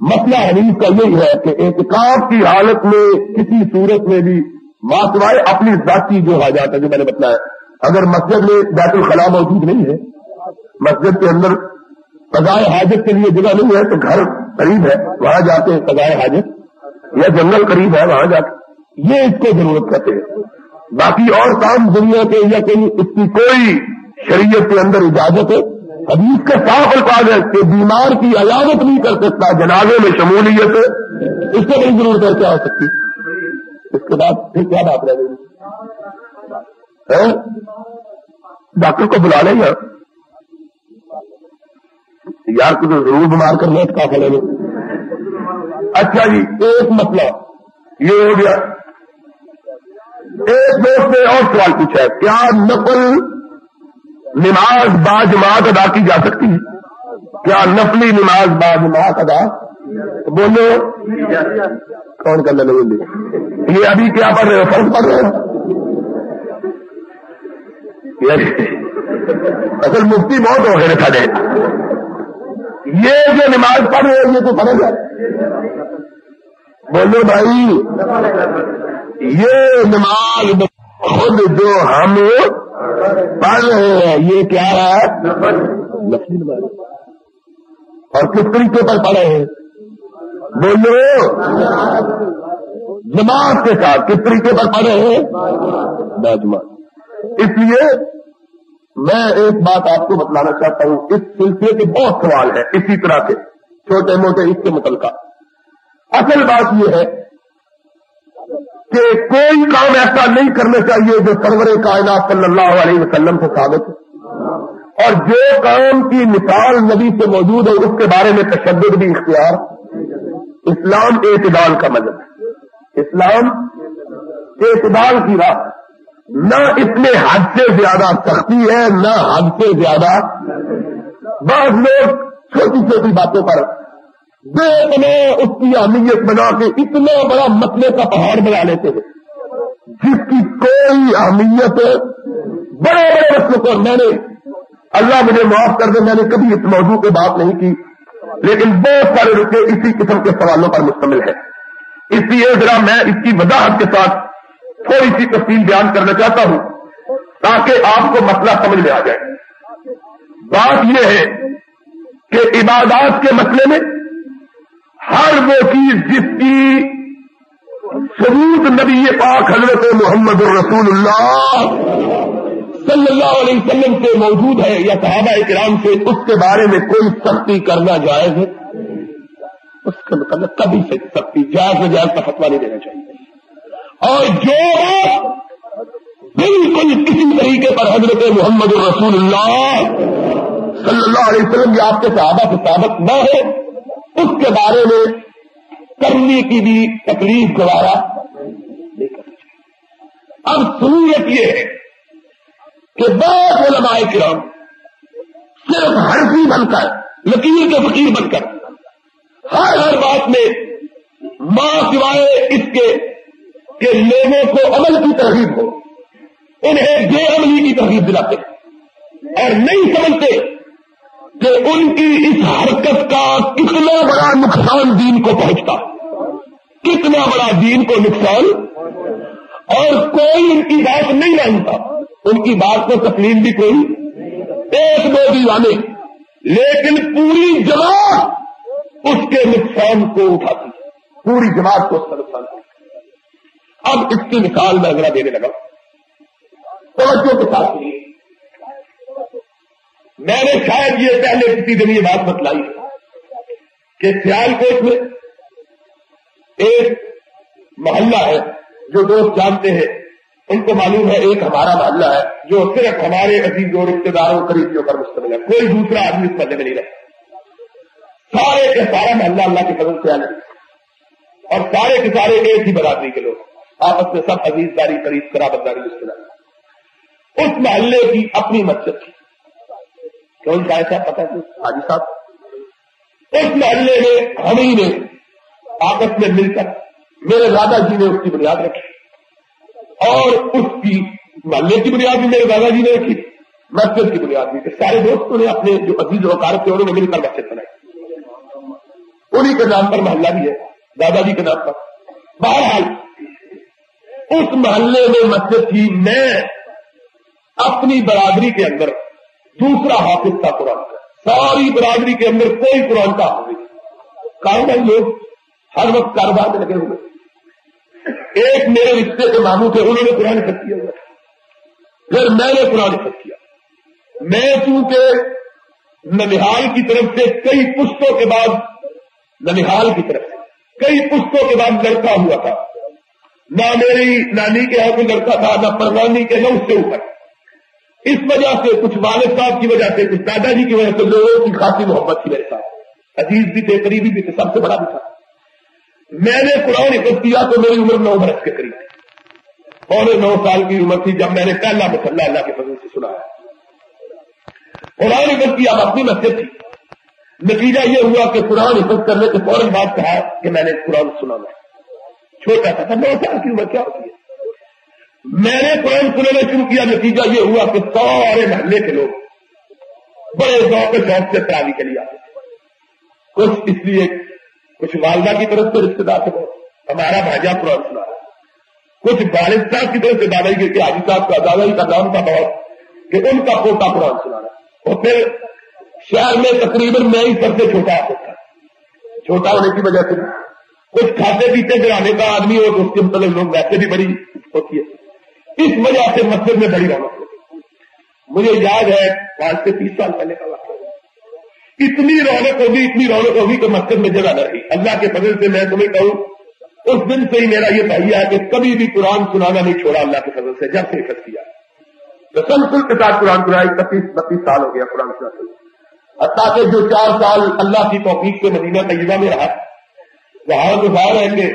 मसला हदीस का यही है कि एहतिकाफ की हालत में, किसी सूरत में भी मासवाए अपनी जाति जो हाजात है, जो मैंने बताया, अगर मस्जिद में बैतुल खला मौजूद नहीं है मस्जिद के अंदर सजाए हाजत के लिए जगह नहीं है तो घर करीब है, वहाँ जाते हैं सजाए हाजत या जंगल करीब है, वहाँ जाते ये इसको ज़रूरत करते हैं। बाकी और काम दुनिया के, या कोई इसकी कोई शरीयत के अंदर इजाज़त है, हदीस के साफ़ अल्फाज है कि बीमार की अयादत नहीं कर सकता, जनाजे में शमूलियत है। इससे बड़ी ज़रूरत है, क्या हो सकती? इसके बाद फिर क्या बात रह गई? डॉक्टर को बुला लें यार को तो ज़रूर बीमार कर ले का फले अच्छा जी, एक मसला। ये हो गया। एक दोस्त ने और सवाल पूछा है, क्या नफल नमाज़ बाजमात अदा की जा सकती है? क्या नफली नमाज़ बाजमात अदा? तो बोलो। कौन करने लगे बोले ये अभी क्या पढ़ रहे हो? फ़र्ज़ पढ़ रहे हो? असल मुफ्ती बहुत हो गए खड़े ये जो नमाज़ पढ़ रहे हो, ये तो पढ़ेगा बोलो भाई, ये नमाज़ खुद जो हम पढ़ रहे हैं, ये क्या है? नफली नमाज़ और किस तरीके पर पढ़े हैं? बोलो, नमाज़ के साथ किस तरीके पर पढ़े हैं? बाजमात इसलिए मैं एक बात आपको बतलाना चाहता हूँ, इस सिलसिले के बहुत सवाल है, इसी तरह के छोटे मोटे इसके मुतलका। असल बात यह है कि कोई काम ऐसा नहीं करना चाहिए जो सरवर कायनात सल्लल्लाहु अलैहि वसल्लम से साबित है। और जो काम की मिसाल नबी से मौजूद है, उसके बारे में तशद भी इख्तियार। इस्लाम एतदाल का मज़हब है। इस्लाम एतदाल की राह न इसमें हद से ज़्यादा सख्ती है, न हद से ज़्यादा। बस लोग छोटी छोटी बातों पर। बेतने उसकी अहमियत बना के इतना बड़ा मसले का पहाड़ बना लेते हैं। जिसकी कोई अहमियत बड़े बड़े मसलों पर मैंने, अल्लाह मुझे माफ़ कर दे, मैंने कभी इस मौजू की बात नहीं की। लेकिन बहुत सारे रुके इसी किस्म के सवालों पर मुश्तमिल है। इसलिए जरा मैं इसकी वजाहत के साथ थोड़ी सी तफसील बयान करना चाहता हूँ, ताकि आपको मसला समझ में आ जाए। बात यह है कि इबादत के मसले में हर वो चीज़ जिसकी सबूत नबी पाक हज़रत मोहम्मद रसूलुल्लाह सल्लल्लाहु अलैहि वसल्लम से मौजूद है, या सहाबा इकराम से, उसके बारे में कोई सख्ती करना जायज़ है? उसके मतलब कभी से सख्ती, जायज़ जायज़ का फतवा नहीं देना चाहिए। और जो बिल्कुल किसी तरीके पर हज़रत मोहम्मद रसूलुल्लाह सल्लल्लाहु अलैहि वसल्लम की आपके सहाबा से साबित न हो, उसके बारे में करने की भी तकलीफ़ गवारा। अब सूरत यह है कि बहुत उलमाए किराम सिर्फ़ हरफी बनकर लकीर के फकीर बनकर, हर हर बात में माँ सिवाय इसके कि लोगों को अमल की तरहीब हो। उन्हें बेअमली की तरहीब दिलाते और नहीं समझते कि उनकी इस हरकत का कितना बड़ा नुकसान दीन को पहुँचता कितना बड़ा दीन को नुकसान। और कोई उनकी बात नहीं मानता। उनकी बात को तकलीफ़ भी कोई एक दो दीवाने लेकिन पूरी जमात उसके नुकसान को उठाती पूरी जमात को उसका नुकसान अब इसकी मिसाल मैं जरा देने लगा। तवज्जो के साथ मैंने शायद ये पहले किसी दिन ये बात बतलाई कि सियालकोट में एक मोहल्ला है, जो दोस्त जानते हैं। उनको मालूम है एक हमारा मोहल्ला है, जो सिर्फ़ हमारे अजीजों रिश्तेदारों, करीबियों पर मुश्तमिल है। कोई दूसरा आदमी इस मोहल्ले में नहीं रहता सारे के सारा मोहल्ला अल्लाह के फजल से आने और सारे के सारे एक ही बरादरी के लोग। आपस में सब अजीजदारी करीब कराबतदारी रिश्तेदारी उस मोहल्ले की अपनी मस्जिद थी। कौन सा ऐसा पता है? हाजी साहब। उस मोहल्ले में हम ही ने आपस में मिलकर मेरे दादाजी ने उसकी बुनियाद रखी। और उसकी मोहल्ले की बुनियाद भी मेरे दादाजी ने रखी। मस्जिद की बुनियाद भी। सारे दोस्तों ने अपने जो अज़ीज़ वकार थे, उन्होंने मिलकर मस्जिद बनाई। उन्हीं के नाम पर मोहल्ला भी है, दादाजी के नाम पर। बहरहाल उस मोहल्ले में मस्जिद थी, मैं अपनी बरादरी के अंदर, दूसरा हाफिज था कुरान का। सारी बरादरी के अंदर कोई कुरान का हाफिज कारोबारी लोग हर वक्त कारोबार में लगे हुए एक मेरे रिश्ते के मामू थे, उन्होंने कुरान खत किया हुआ फिर मैंने कुरान खत किया। मैं चूँकि ननिहाल की तरफ़ से कई पुस्तों के बाद, ननिहाल की तरफ़ से कई पुस्तों के बाद लड़का हुआ था। ना मेरी नानी के यहाँ कोई लड़का था, ना परवानी के ना उससे ऊपर। इस वजह से कुछ वालिद साहब की वजह से, कुछ दादाजी की वजह से लोगों की खासी मोहब्बत थी मेरे साथ। अज़ीज़ भी थे करीबी भी थे, सबसे बड़ा भी था। मैंने कुरान हिफत किया तो मेरी उम्र नौ बरस के करीब थी। पौने नौ साल की उम्र थी जब मैंने पहला मसल्ला अल्लाह के फजल से सुनाया। कुरान हिफत किया अपनी मस्जिद थी। नतीजा यह हुआ कि कुरान हिफत करने के फ़ौरन बाद कहा कि मैंने कुरान सुना मैं छोटा सा था नौ साल की उम्र क्या होती है? मैंने कुरान सुनाना शुरू किया, नतीजा ये हुआ कि सारे मोहल्ले के लोग बड़े शौक शौक से तरावी के लिए आते कुछ इसलिए कुछ वालदा की तरफ़ से रिश्तेदार थे, हमारा भाजा कुरान सुना कुछ वालिद साहब की तरफ़ से दादाजी के हाजी साहब का दादाजी का नाम था बहुत कि उनका पोता कुरान सुना और फिर शहर में तकरीबन मैं ही सबसे छोटा होता छोटा होने की वजह से कुछ खाते पीते गिराने का आदमी तो उसके मतलब लोग वैसे भी बड़ी होती है। इस वजह से मस्जिद में बड़ी रौनक होगी मुझे याद है, आज से तीस साल पहले का वाक्य इतनी रौनक होगी, इतनी रौनक होगी कि मस्जिद में जगह न रही। अल्लाह के फजल से मैं तुम्हें कहूँ, उस दिन से ही मेरा ये भैया है कि कभी भी कुरान सुनाना नहीं छोड़ा अल्लाह के फजल से, जब से इकट्ठ किया। तसलसल के साथ कुरान सुनाई इकतीस बत्तीस साल हो गया कुरान सुनाते हत्या के जो चार साल अल्लाह की तोफीक से मदीना तयबा में रहा वहाँ तो बाहर रहेंगे।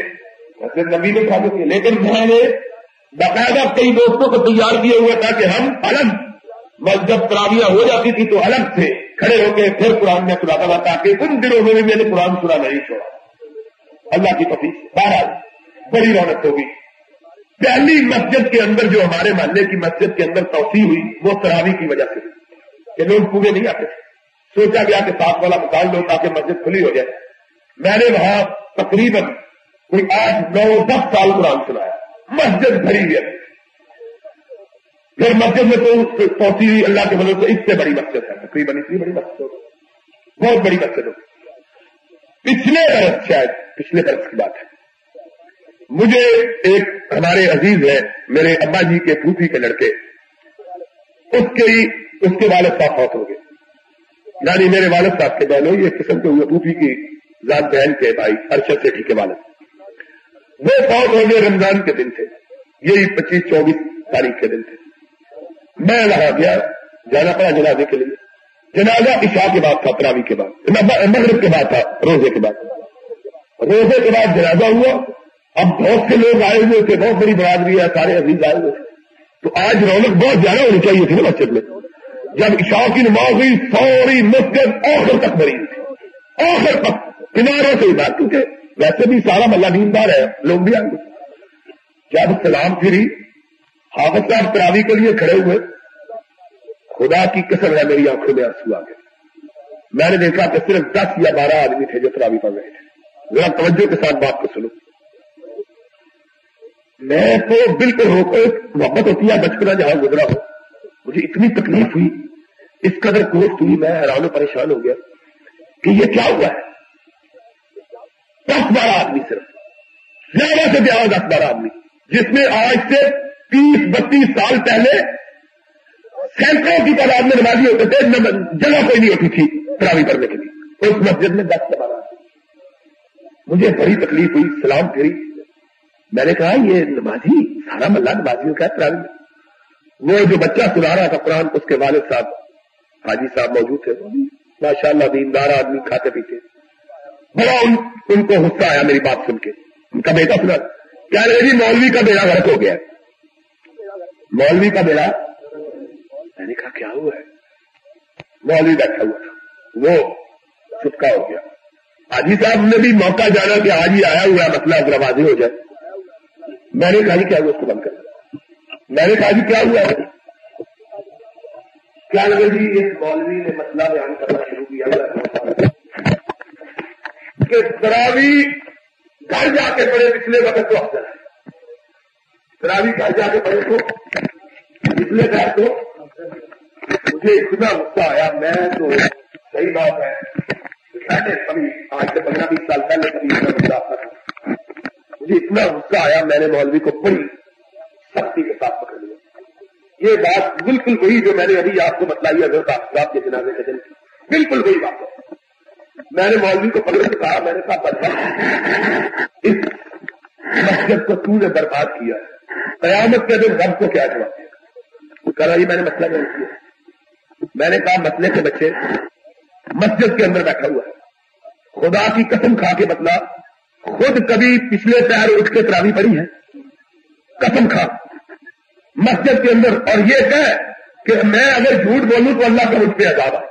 नबी ने खा कहा लेकिन मैंने बाकायदा कई दोस्तों को तैयार किया हुआ था कि हम अलग जब तरावियाँ हो जाती थी तो अलग थे। खड़े होकर फिर कुरान में सुनाता था, ताकि उन दिनों में भी मैंने कुरान सुना नहीं छोड़ा। अल्लाह की पति बहरहाल, बड़ी रौनक होगी। पहली मस्जिद के अंदर जो हमारे मोहल्ले की मस्जिद के अंदर तोसी हुई, वो तरावी की वजह से कि लोग पूरे नहीं आते सोचा गया कि साथ वाला निकाल लो ताकि मस्जिद खुली हो जाए। मैंने वहाँ तकरीबन कोई आठ, नौ, दस साल कुरान सुनाया। मस्जिद भरी है। फिर मस्जिद में तो पहुँची हुई अल्लाह के मदद से इससे बड़ी मस्जिद है। तकरीबन इतनी बड़ी मस्जिद बहुत बड़ी मस्जिद होगी पिछले बरस शायद, पिछले बरस की बात है। मुझे एक हमारे अज़ीज़ है, मेरे अम्मा जी के फूफी के लड़के। उसके ही, उसके वालद साहब फौत हो गए। यानी मेरे वालद साहब के बहनों, ये किस्म के हुए फूफी की जात बहन के भाई, अरशद सेठी के वाले वो फौत हो गए रमज़ान के दिन थे। यही पच्चीस चौबीस तारीख के दिन थे। मैं वहाँ गया, जाना पड़ा जनाजे के लिए। जनाजा इशा के बाद था, तरावी के बाद। मगरब के बाद था, रोज़े के बाद। रोज़े के बाद जनाजा हुआ। अब बहुत से लोग आए हुए थे, बहुत बड़ी बरादरी है, सारे अज़ीज़ आए हुए थे। तो आज रौनक बहुत ज़्यादा होनी चाहिए थी ना मस्जिद में। जब इशा की नमाज़ हुई, सारी मस्जिद आखिर तक भरी। थी आखिर तक। किनारों से बात क्योंकि वैसे भी सारा मल्ला दीनदार है, लोग भी आएँगे। जब सलाम फिरी, हाफिज साहब तरावी के लिए खड़े हुए, खुदा की कसम है, मेरी आँखों में आँसू आ गए। मैंने देखा कि सिर्फ़ दस या बारह आदमी थे जो तरावी पर रहे थे जरा तवज्जो के साथ बात को सुनो। मैं तो बिल्कुल रोको मोहब्बत होती है, बचपना जहाँ गुजरा हो, मुझे इतनी तकलीफ़ हुई। इस कदर कोष्ट हुई मैं हैरान परेशान हो गया कि ये क्या हुआ है? दस बारह आदमी सिर्फ़। ज़्यादा से ज़्यादा दस बारह आदमी। जिसमें आज से तीस, बत्तीस साल पहले सैकड़ों की तादाद में नमाजी होते थे जगह कोई नहीं होती थी तरावी करने के लिए। उस मस्जिद में दस बारह मुझे बड़ी तकलीफ़ हुई, सलाम फेरी। मैंने कहा, ये नमाजी, सारा मल्ला नमाजियों का तरावी वो जो बच्चा सुना रहा था, कुरान, उसके वालिद साहब, हाजी साहब मौजूद थे। माशाला दीनदार आदमी, खाते पीते। बड़ा उन, उनको गुस्सा आया मेरी बात सुन के उनका बेटा सुना। क्या जी मौलवी का बेड़ा गर्क हो गया? मौलवी का बेड़ा? मैंने कहा क्या हुआ है? मौलवी बैठा हुआ था। वो छुटका हो गया। हाजी साहब ने भी मौका जाना कि आज ही आया हुआ मसला दरवाजे हो जाए। मैंने कहा क्या हुआ? उसको बंद कर मैंने कहा जी क्या हुआ है? क्या लगे जी इस मौलवी ने मसला बयान करना शुरू किया कि तरावी घर जाके पड़े पिछले वक्त को अफसर है। तरावी घर जाके पड़े तो पिछले घर को मुझे इतना गुस्सा आया, मैं तो सही बात है। पहले कभी, आज से पंद्रह बीस साल पहले कभी इतना गुस्सा था। मुझे इतना गुस्सा आया, मैंने मौलवी को बड़ी सख्ती के साथ पकड़ लिया। ये बात बिल्कुल वही जो मैंने अभी आपको बतलाई हज़रत आपके जनाजे के दिन बिल्कुल वही बात है। मैंने मौलवी को पकड़ के कहा, मैंने कहा, बदला इस मस्जिद को तूने बर्बाद किया। कयामत के दिन रब को क्या जवाब कह रहा मैंने मसला नहीं किया। मैंने कहा, मसले के बच्चे मस्जिद के अंदर बैठा हुआ है। खुदा की कसम खा के बतला खुद कभी पिछले पैर उठ के तरावी पड़ी है। कसम खा। मस्जिद के अंदर, और ये कह कि मैं अगर झूठ बोलूँ तो अल्लाह का मुझ पर अजाब है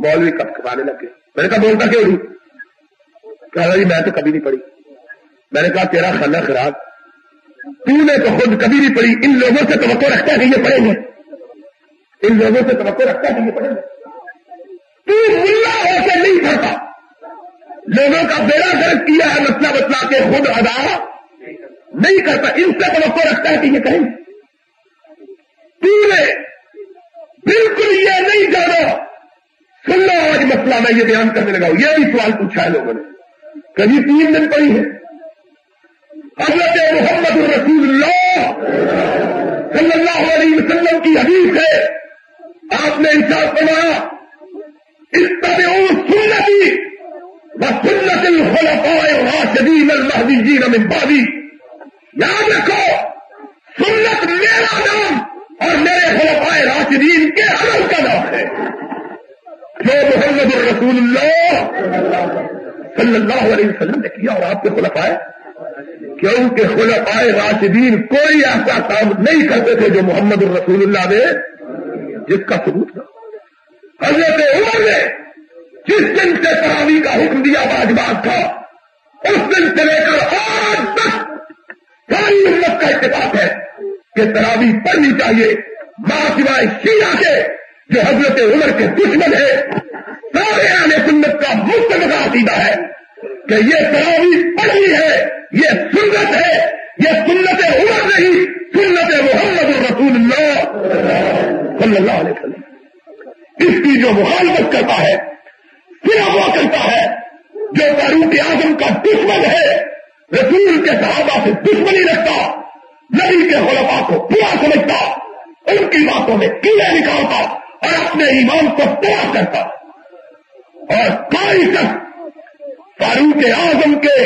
मौलवी कब खबाने लगे मैंने कहा, बोलता क्यों नहीं? कहा जी मैं तो कभी नहीं पढ़ी। मैंने कहा, तेरा खाना खराब। तूने तो खुद कभी नहीं पढ़ी। इन लोगों से तो रखता है कि ये पढ़ेंगे। इन लोगों से तो रखता है कि ये पढ़ेंगे। तू मुल्ला होकर नहीं पढ़ता लोगों का बेड़ा गर्क किया है, मसला बतला के खुद अदा नहीं करता। इनसे तो रखता है कि ये कहें पूरे बिल्कुल ये नहीं जानो। सुन लो आज मसला मैं ये बयान करने लगा ये भी सवाल पूछा है लोगों ने। कभी तीन दिन पड़ी है। हज़रत मोहम्मद सल्लल्लाहु अलैहि वसल्लम की हदीस है। आपने इंसाफ बनाया इस तरह सुन्नती वसुन्नत राशिदीन अलमहदीन मिन बादी याद रखो सुन्नत मेरा नाम और मेरे खुलफाए राशिदीन के अमल का नाम है जो मोहम्मद सल्लल्लाहु अलैहि वसल्लम ने किया और आपके खुलफाए? क्योंकि खुलफाए राशिदीन कोई ऐसा काम नहीं करते थे जो मोहम्मद रसूलुल्लाह ने जिसका सबूत था। हज़रत उमर ने जिस दिन से तरावी का हुक्म दिया वाजबात था उस दिन से लेकर आज तक सारी उम्मत का इतफाक है कि तरावी पढ़नी चाहिए, माँ सिवाय शिया के जो हज़रत उमर के दुश्मन है, सारे आने सुन्नत का मुस्तक सीधा है कि ये तरावी पढ़नी है, ये सुन्नत है, ये सुन्नत उमर नहीं, सुन्नत मोहम्मद रसूल इसकी जो मुखालफत करता है सिर्फ़ वो करता है, जो फारूक आज़म का दुश्मन है, रसूल के सहाबा से दुश्मनी रखता, नबी के खुलफा को पूरा समझता, उनकी बातों में कीड़े निकालता और अपने ईमान को पूरा करता। और कोई तक फारूक आज़म के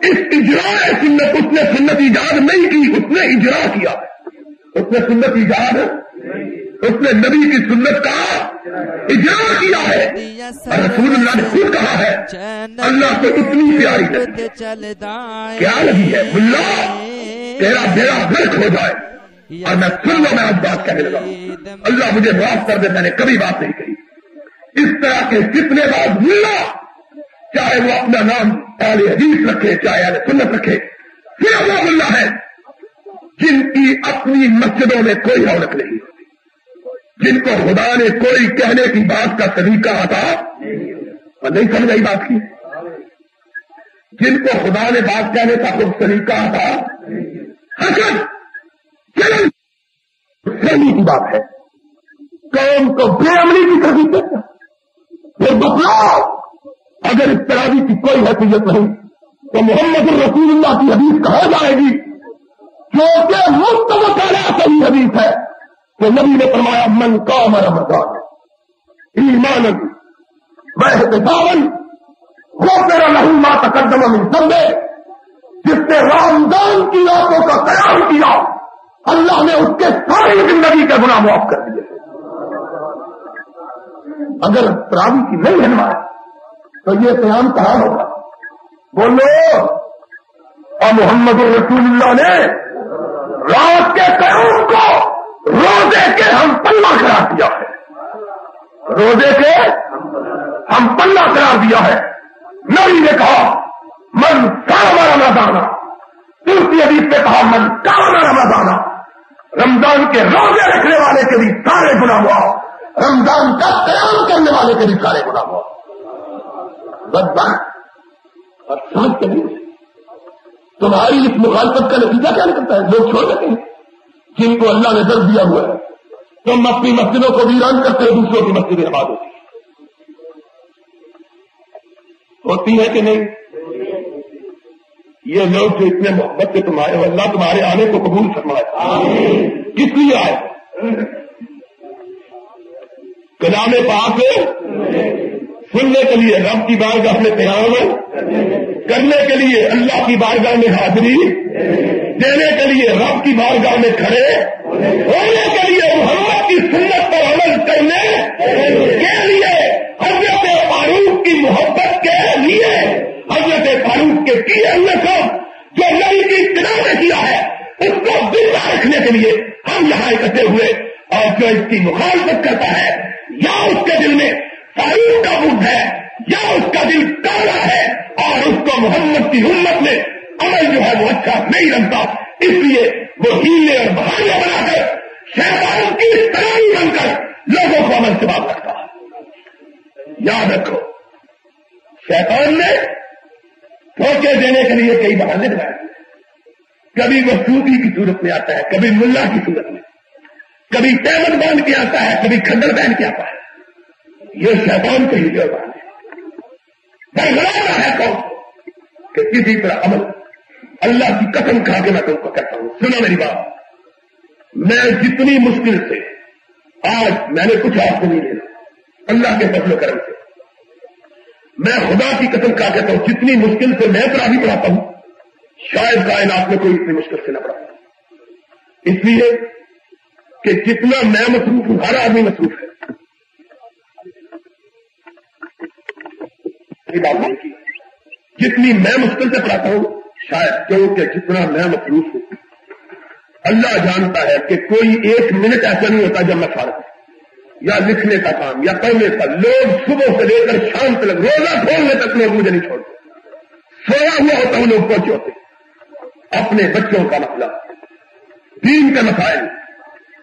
इस इजरा सुन्नत उसने सुन्नत ईजाद नहीं की उसने इजरा किया। उसने सुन्नत ईजाद उसने नबी की सुन्नत का इजरा किया है। और रसूलुल्लाह ने खुद कहा है अल्लाह को इतनी प्यारी क्या लगी है? मुल्ला तेरा बेड़ा गर्क हो जाए। और मैं सुन लो मैं आज बात कहने लगा। अल्लाह मुझे माफ़ कर दे मैंने कभी बात नहीं कही इस तरह के जितने बाद मुल्ला चाहे वो अपना नाम आले हदीस रखे चाहे आले सुन्नत रखे सिर्फ़ वो मुल्ला है जिनकी अपनी मस्जिदों में कोई रौनक नहीं होती। जिनको खुदा ने कोई कहने की बात का तरीका आता और नहीं समझ आई बात की। जिनको खुदा ने बात कहने का कुछ तरीका आता हसन सही की बात है। कौम को बेअमली की कहता ये बदलाव अगर इस तरावी की कोई हैसियत नहीं। तो मोहम्मद रसूलुल्लाह की हदीस कहा जाएगी? क्योंकि मुस्तमतारा सही हदीस है। तो नबी ने फरमाया, मन का काम रमज़ान। ईमान वह सावन। वो तेरा लहू मा तकदम मिन सबे जिसने रमज़ान की रातों का कयाम किया। अल्लाह ने उसके सारी ज़िंदगी के गुना माफ़ कर दिए अगर तरावी की नहीं है तो ये कयाम कहाँ होगा? बोलो, और मोहम्मद रसूलुल्लाह ने रात के कयाम को रोज़े के हम पल्ला करार दिया है। रोज़े के हम पल्ला करार दिया है। नबी ने कहा, मन का कामा रमजाना दूसरी हदीस ने कहा, मन का कामा रमजाना रमज़ान के रोज़े रखने वाले के भी सारे गुना हुआ। रमज़ान का कयाम करने वाले के भी सारे गुना हुआ। बस बात और समझ के नहीं तुम्हारी इस मुखालफत का नतीजा क्या निकलता है? लोग छोड़ देते हैं। जिनको अल्लाह ने दर्द दिया हुआ है, तुम अपनी मस्जिदों को वीरान करते हो, दूसरों की मस्जिदें आबाद होती होती है कि नहीं? ये लोग जो इतने मोहब्बत से तुम्हारे अल्लाह तुम्हारे आने को कबूल फरमाए। किस लिए आए? कलाम पाक सुनने के लिए रब की बारगाह में क्याम करने के लिए अल्लाह की बारगाह में हाजिरी देने के लिए रब की बारगाह में खड़े होने के लिए मोहम्मद की सुन्नत पर अमल करने के लिए हज़रत फारूक के किए हुए सब जो नई की इतना ने किया है, उसको ज़िंदा रखने के लिए हम यहाँ इकट्ठे हुए और जो इसकी मुखालफत करता है, या उसके दिल में फारूक का बुद्ध है, या उसका दिल काला है, और उसको मोहम्मद की उम्मत में अमल जो है वो अच्छा नहीं लगता इसलिए वो हीले और बहाने बनाकर, शैतान की तराई बनकर लोगों को अमल से बात करता है। याद रखो, शैतान ने धोखे देने के लिए कई बहाने बनाए कभी वो सूफी की सूरत में आता है, कभी मुल्ला की सूरत में। कभी तैमन बाँध के आता है, कभी खंडर पहन के आता है। ये शैतान के बहाने बरगलाना है। कौन? कि किसी पर अमल। अल्लाह की कसम खा के मैं तुमको कहता हूँ, सुनो मेरी बात। मैं जितनी मुश्किल से आज मैंने कुछ आपको नहीं लेना अल्लाह के फजल करम से। मैं खुदा की कसम खा कहता हूँ जितनी मुश्किल से मैं तरावी पढ़ाता हूँ शायद कायनात में कोई इतनी मुश्किल से न पढ़ाता इसलिए कि जितना मैं मसरूफ हूँ, हर आदमी मसरूफ है। जितनी मैं मुश्किल से पढ़ाता हूँ शायद क्योंकि जितना मैं मसरूफ हूँ। अल्लाह जानता है कि कोई एक मिनट ऐसा नहीं होता जब मैं फारग या लिखने का काम, या पढ़ने का। लोग सुबह से लेकर शाम तक रोजा खोलने तक लोग मुझे नहीं छोड़ते। सोया हुआ होता हूँ, लोग पहुँचे होते अपने बच्चों का मसला, दीन के मसाइल,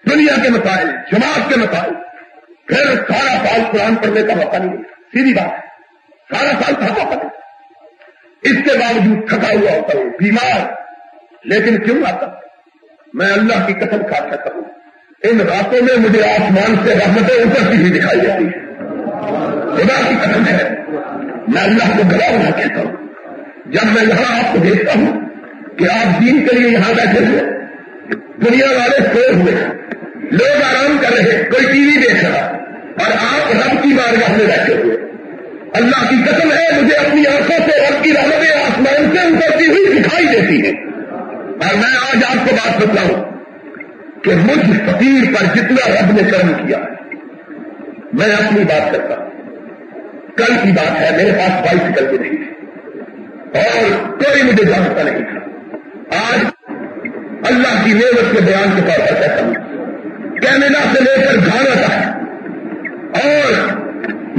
दुनिया के मसाइल, जमात के मसाइल। फिर सारा साल कुरान पढ़ने का मौका नहीं मिलता सीधी बात सारा साल थका पड़े इसके बावजूद थका हुआ होता हूँ, बीमार। लेकिन क्यों आता मैं अल्लाह की कसम खा सकता हूँ। इन रातों में मुझे आसमान से रहमतें उतरती हुई दिखाई देती है। खुदा की कसम है, मैं अल्लाह को गवाह बना कहता हूँ। जब मैं यहाँ आपको देखता हूँ कि आप दीन के लिए यहाँ बैठे हुए दुनिया वाले सोए हुए लोग आराम कर रहे कोई टीवी देख रहा और आप रब की बारगाह में बैठे हुए अल्लाह की कसम है, मुझे अपनी आँखों से रब की रहमतें आसमान से उतरती हुई दिखाई देती है। और मैं आज आपको बात बतलाऊं कि मुझ फकीर पर जितना रब ने कर्म किया, मैं अपनी बात करता कल की बात है, मेरे पास बाइसिकल भी नहीं थी और कोई मुझे जानता नहीं था। आज अल्लाह की नेमत के बयान के तौर पर कहता हूँ कैनेडा से लेकर घाना तक और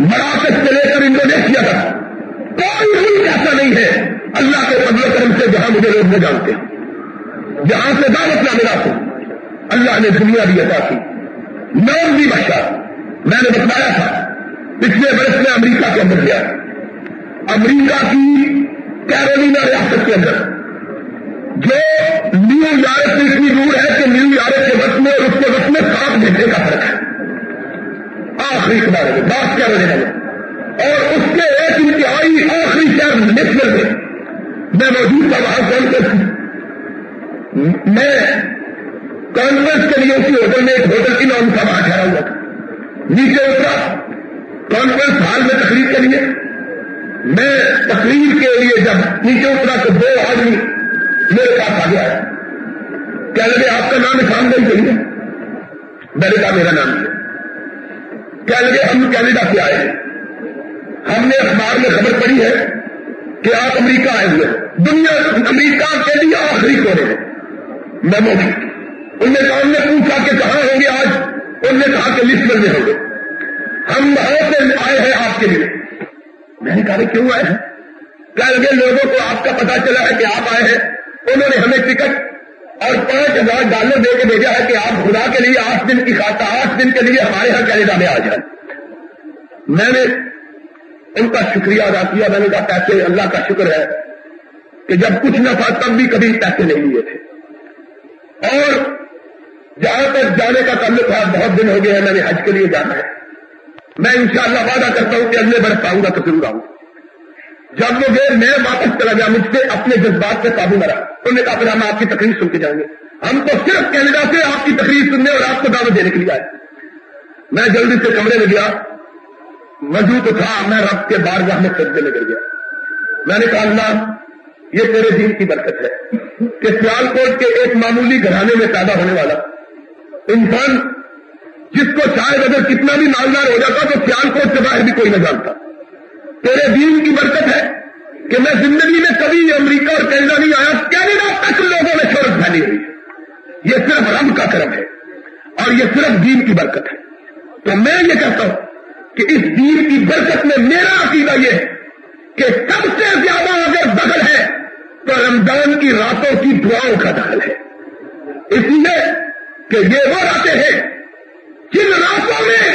मराकश से लेकर इंडोनेशिया तक कोई भी ऐसा नहीं है, अल्लाह के करम से जहाँ मुझे लोग न जानते। जहाँ से दावत ना मिला हूँ अल्लाह ने दुनिया भी अदा की। नाम भी बख्शा। मैंने बताया था, पिछले वर्ष में अमेरिका के अंदर गया। अमेरिका की कैरोलिना रियासत के अंदर। जो न्यूयॉर्क से इतनी दूर है कि न्यूयॉर्क के वक्त में, और उसके वक्त में सात घंटे का फ़र्क है। आखिरी किनारे में बात कैरोलिना में और उसके एक इंतहाई आखिरी शहर नेशनल में मैं मौजूद था वहाँ कॉन्फ्रेंस मैं कॉन्फ्रेंस के लिए उसी होटल में एक होटल की नाम वहाँ ठहरा हुआ नीचे उतरा। कॉन्फ्रेंस हॉल में तकलीफ़ के लिए। मैं तकरीर के लिए जब नीचे उतरा तो दो आदमी मेरे पास आ गया। क्या लगे, आपका नाम निशान नहीं चाहिए मैंने कहा, मेरा नाम है। क्या लगे, हम कैनेडा से आए। हमने अखबार में खबर पड़ी है कि आप अमेरिका आए हुए दुनिया अमेरिका के लिए आखिरी कोने मैं मोदी उनने कहा उनने पूछा कि कहाँ होंगे आज? उनने कहा कि लिस्टन में होंगे। हम से आए हैं आपके लिए। मैंने कहा क्यों आए हैं? लगे लोगों को आपका पता चला है कि आप आए हैं। उन्होंने हमें टिकट और पाँच हज़ार डॉलर दे के भेजा है कि आप खुदा के लिए, आठ दिन की खाता आठ दिन के लिए हमारे यहाँ कैनेडा में आ जाए। मैंने उनका शुक्रिया अदा किया। मैंने कहा, पैसे, अल्लाह का शुक्र है कि जब कुछ न था, तब भी कभी पैसे नहीं लिए थे। और जहाँ तक जाने का ताल्लुक है, बहुत दिन हो गए हैं, मैंने हज के लिए जाना है। मैं इंशाला वादा करता हूँ कि अगले बढ़ पाऊँगा तो ज़रूर आऊँगा। जब वो गए, मैं वापस चला गया, मुझसे अपने जज्बात पे काबू मरा उन्होंने कहा, फिर हम आपकी तकरीर सुन के जाएँगे। हम तो सिर्फ़ कैनेडा से आपकी तकरीर सुनने और आपको दावत देने के लिए आए। मैं जल्दी से कमरे में गया। वज़ू तो था, मैं रब के बारगाह में सजदे में गिर गया। मैंने कहा, अल्लाह, ये तेरे दिन की बरकत है कि सियालकोट के एक मामूली घराने में पैदा होने वाला इंसान जिसको शायद अगर कितना भी मालदार हो जाता तो सियालकोट से बाहर भी कोई न जानता। तेरे दीन की बरकत है कि मैं ज़िंदगी में कभी अमेरिका और कैनेडा नहीं आया, कैनेडा तक लोगों में शोरत फैली हुई। है ये सिर्फ़ रब का कर्म है और ये सिर्फ़ दीन की बरकत है। तो मैं ये कहता हूँ कि इस दीन की बरकत में मेरा अकीदा यह है कि सबसे ज़्यादा अगर दखल है तो रमज़ान की रातों की दुआओं का दखल है। इसलिए कि ये वो रातें हैं जिन रातों में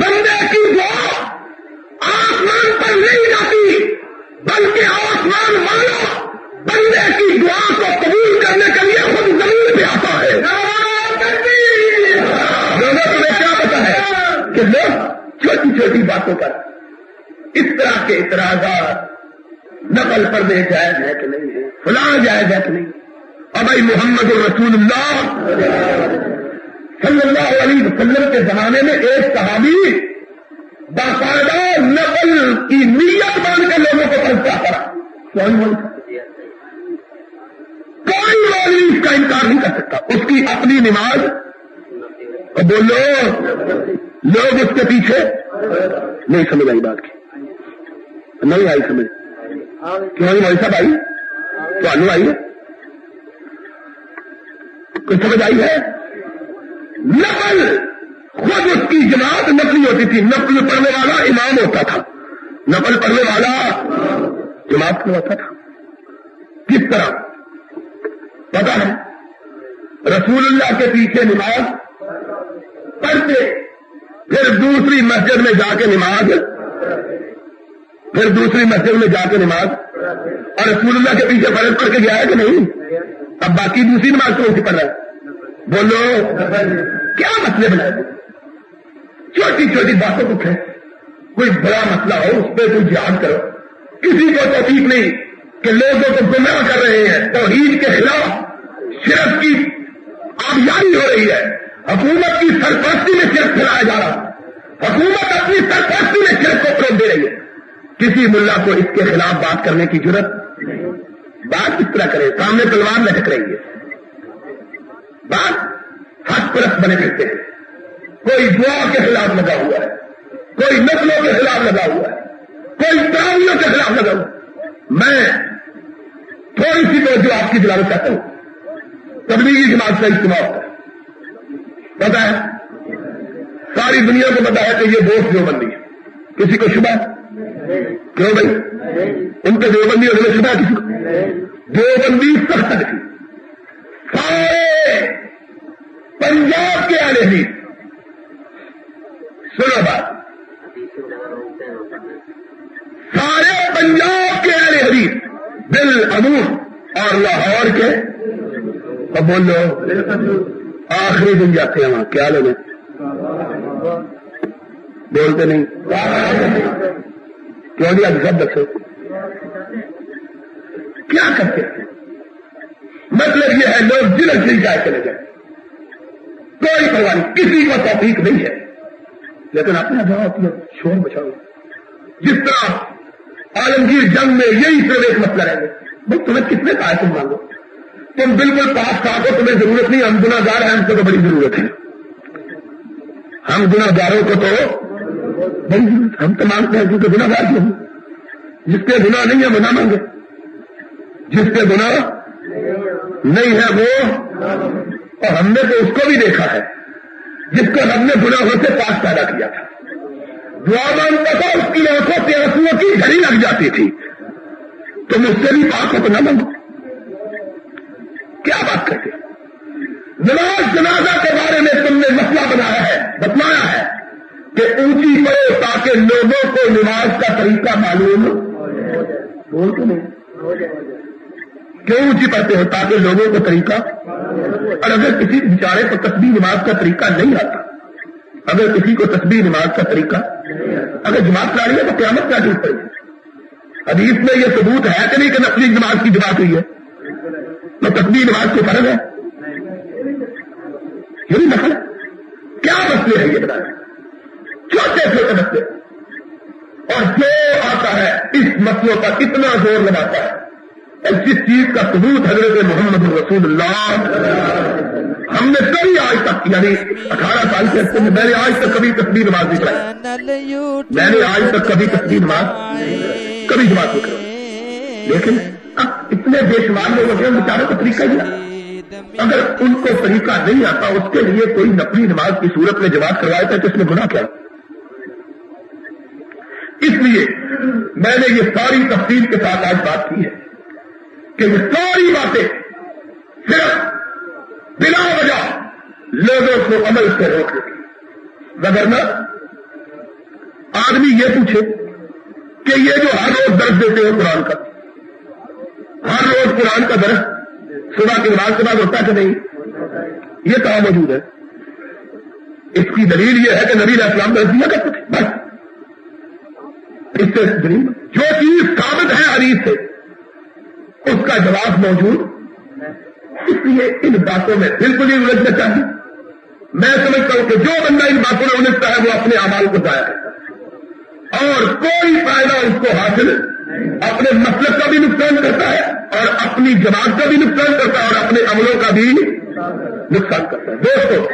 बंदे की दुआ आसमान पर नहीं जाती, बल्कि आसमान वाला बंदे की दुआ को कबूल करने के लिए खुद ज़मीन पे आता है। लोगों तुम्हें क्या पता है कि लोग छोटी छोटी बातों पर इस तरह के इतराजात नकल पर जायज़ है कि नहीं है, फुला जायज़ है कि नहीं। अबई मोहम्मद रसूलुल्लाह। सल्लल्लाहु अलैहि वसल्लम के जमाने में एक सहाबी बाकायदा नकल की नीयत मान के लोगों को पहुँचा करा कौन बोल कोई मौलवी इसका इनकार नहीं कर सकता। उसकी अपनी नमाज़। बोलो, लोग उसके पीछे। नहीं समझ आई बात की। नहीं आई समझ। क्यों भाई साहब आई? तो आई? है कुछ समझ आई है? नकल! खुद उसकी जमात नकली होती थी। नकल पढ़ने वाला इमाम होता था। नकल पढ़ने वाला जमात होता था। किस तरह? पता है? रसूलुल्लाह के पीछे नमाज़ पढ़ते, फिर दूसरी मस्जिद में जाके नमाज़, फिर दूसरी मस्जिद में जाके नमाज़। और रसूलुल्लाह के पीछे फ़र्ज़ पढ़ के गया है कि नहीं? अब बाकी दूसरी नमाज़ कौन सी पढ़ रहा है? बोलो। क्या मसले बनाए छोटी छोटी बातों को थे कोई बड़ा मसला हो, उस पर कोई याद करो। किसी को तोफीक नहीं कि लोगों को गुमराह कर रहे हैं। तोहीद के खिलाफ सिर्फ़ की आबियारी हो रही है। हुकूमत की सरपरस्ती में सिर्फ़ फैलाया जा रहा हुकूमत अपनी सरपरस्ती में सिर्फ़ को प्रोक दे रही है। किसी मुल्ला को इसके खिलाफ बात करने की ज़रूरत बात किस तरह करे, सामने तलवार लटक रही है। बात हाथ परस्त बने फिरते हैं। कोई दुआ के खिलाफ लगा हुआ है, कोई नस्लों के खिलाफ लगा हुआ है, कोई प्राणियों के खिलाफ लगा हुआ मैं थोड़ी सी तो जो आपकी दिलावत चाहता हूँ। तबलीगी जमात का इस्तेमाल होता है पता है, सारी दुनिया को पता है कि ये वोट देवबंदी है? किसी को शुभा? क्यों भाई? उनके देवबंदी में शुभा किसी को? देवबंदी सख्त थी सारे पंजाब के आने ही सुनो बात। सारे पंजाब के अहले हदीस बिल अमूर और लाहौर के। अब बोल लो आखिरी दिन जाते हैं वहाँ। क्या लोग बोलते नहीं। क्यों नहीं अभी सब दसो क्या करते हैं? मतलब यह है, लोग ज़िले से जाए चले जाए। कोई नहीं, किसी को तौफीक नहीं है। लेकिन अपना जाओ अपना शोर बचाओ जिस तरह आलमगीर जंग में यही एक मसला रहेंगे भाई, तुम्हें कितने पाए तुम मांगो? तुम बिल्कुल पास साफ़ हो, तुम्हें ज़रूरत नहीं, हम गुनागार हैं, हमको तो बड़ी ज़रूरत है। हम गुनागारों को तो ज़रूरत हम तो मांगते हैं क्योंकि गुनागार क्यों हैं? जिसके गुनाह नहीं है, वो ना मांगे। जिसके गुनाह नहीं है, वो और हमने तो उसको भी देखा है, जिसको रब ने गुनाहों से पास पैदा किया था। दुआ माँगता था, उसकी आँखों से आंसुओं की घड़ी लग जाती थी। तुम उससे भी पाक हो तो न मांगो। क्या बात करते नमाज़, जनाजा के बारे में तुमने मसला बनाया है, बतलाया है। कि ऊँची पड़े ताकि लोगों को नमाज़ का तरीका मालूम बोल तो नहीं। क्यों ऊँची पड़ते हो? ताकि लोगों को तरीका और अगर किसी बेचारे को तस्बीह नमाज़ का तरीका नहीं आता, अगर किसी को तस्बीह नमाज़ का तरीका अगर जमात ला रही है तो क्यामत क्या ज़रूरत पड़ेगी हदीस में यह सबूत है कि नहीं कि नकली जमात की जमात हुई है? तो तस्बीह नमाज़ को फ़र्क है? यही मसला क्या मसले है ये बताए? छोटे छोटे मसले और जो आता है, इस मसलों पर इतना ज़ोर लगाता है। और जिस चीज़ का सबूत हज़रत मोहम्मद रसूलुल्लाह, हमने कभी आज तक, यानी अठारह साल के अर्से में मैंने आज तक कभी तस्वीर नमाज़ नहीं पढ़ाई मैंने आज तक कभी तस्वीर नमाज़ कभी जमात नहीं लेकिन अब इतने बेशुमार लोग हैं बेचारे को तरीका ही अगर उनको तरीका नहीं आता, उसके लिए कोई नकली नमाज़ की सूरत में जवाब करवाया था तो इसमें गुना क्या? इसलिए मैंने ये सारी तफसील के साथ आज बात की है कि ये सारी बातें सिर्फ़ बिना वजह लोगों को अमल से रोक वगरना आदमी ये पूछे कि ये जो हर रोज दर्ज देते हो कुरान का, हर रोज कुरान का दर्ज सुबह की नमाज़ के बाद होता कि नहीं? ये कहा मौजूद है? इसकी दलील यह है कि नबी इस्लाम दर्ज दिया करते थे। बस। दलील जो चीज़ साबित है हरीफ से, उसका जवाब मौजूद। इसलिए इन बातों में बिल्कुल ही उलझना चाहिए मैं समझता हूँ कि जो बंदा इन बातों में उलझता है, वो अपने अमाल को जाया करता है। और कोई फ़ायदा उसको हासिल अपने मतलब का भी नुकसान करता है, और अपनी जमात का भी नुकसान करता है, और अपने अमलों का भी नुकसान करता है। दोस्तों,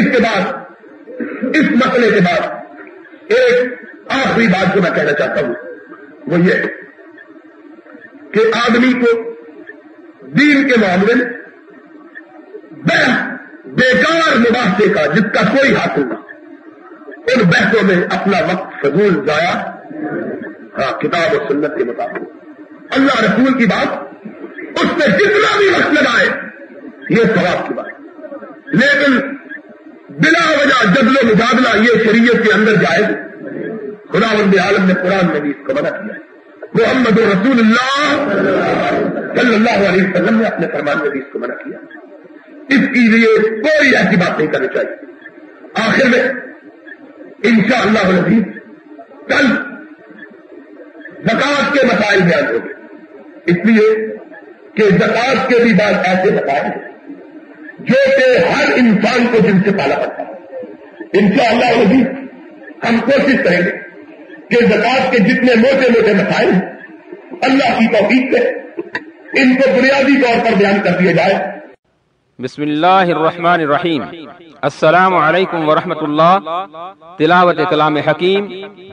इसके बाद, इस मसले के बाद एक आखिरी बात जो मैं कहना चाहता हूँ, वो ये कि आदमी को दीन के मामले में बेकार मुबासे का जिसका कोई हासिल होगा उन बहसों में अपना वक्त फजूल जाया। हाँ किताब और सुन्नत के मुताबिक। अल्लाह रसूल की बात उस पर जितना भी वक्त लगाए, ये सवाब की बात। लेकिन बिला वजह जदलो मुजादला ये शरीयत के अंदर जाए खुदा आलम ने कुरान में भी इसको मना किया मोहम्मद रसूलुल्लाह सल्लल्लाहु अलैहि वसल्लम ने अपने फरमान में भी इसको मना किया इसके लिए कोई ऐसी बात नहीं करनी चाहिए। आखिर में इंशाअल्लाह नजीब कल जक़ात के मसाइल बयान हो गए। इसलिए कि जक़ात के भी बाद ऐसे हैं, जो कि हर इंसान को जिनसे पाला पड़ता है। इंशाअल्लाह नजीब हम कोशिश करेंगे कि जक़ात के जितने मोटे मोटे मसाइल हैं, अल्लाह की तौफीक से इनको बुनियादी तौर पर बयान कर दिया जाए। बिस्मिल्लाहिर्रहमानिर्रहीम। अस्सलाम वालेकुम वरहमतुल्लाह। तिलावत कलाम हकीम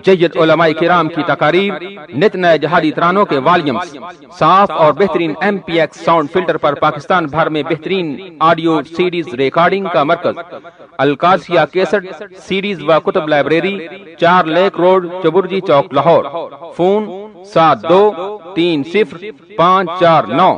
जयद उलमाए किराम की तकारीर नित नए जहादी तरानों के वॉल्यूम्स। साफ़ और बेहतरीन M P X sound filter पर पाकिस्तान भर में बेहतरीन ऑडियो सीडीज रिकॉर्डिंग का मरकज। अलकासिया केसट सीडीज व कुतुब लाइब्रेरी, चार lake road, Chauburji Chowk, Lahore. Phone सात दो तीन सिफर पाँच चार नौ।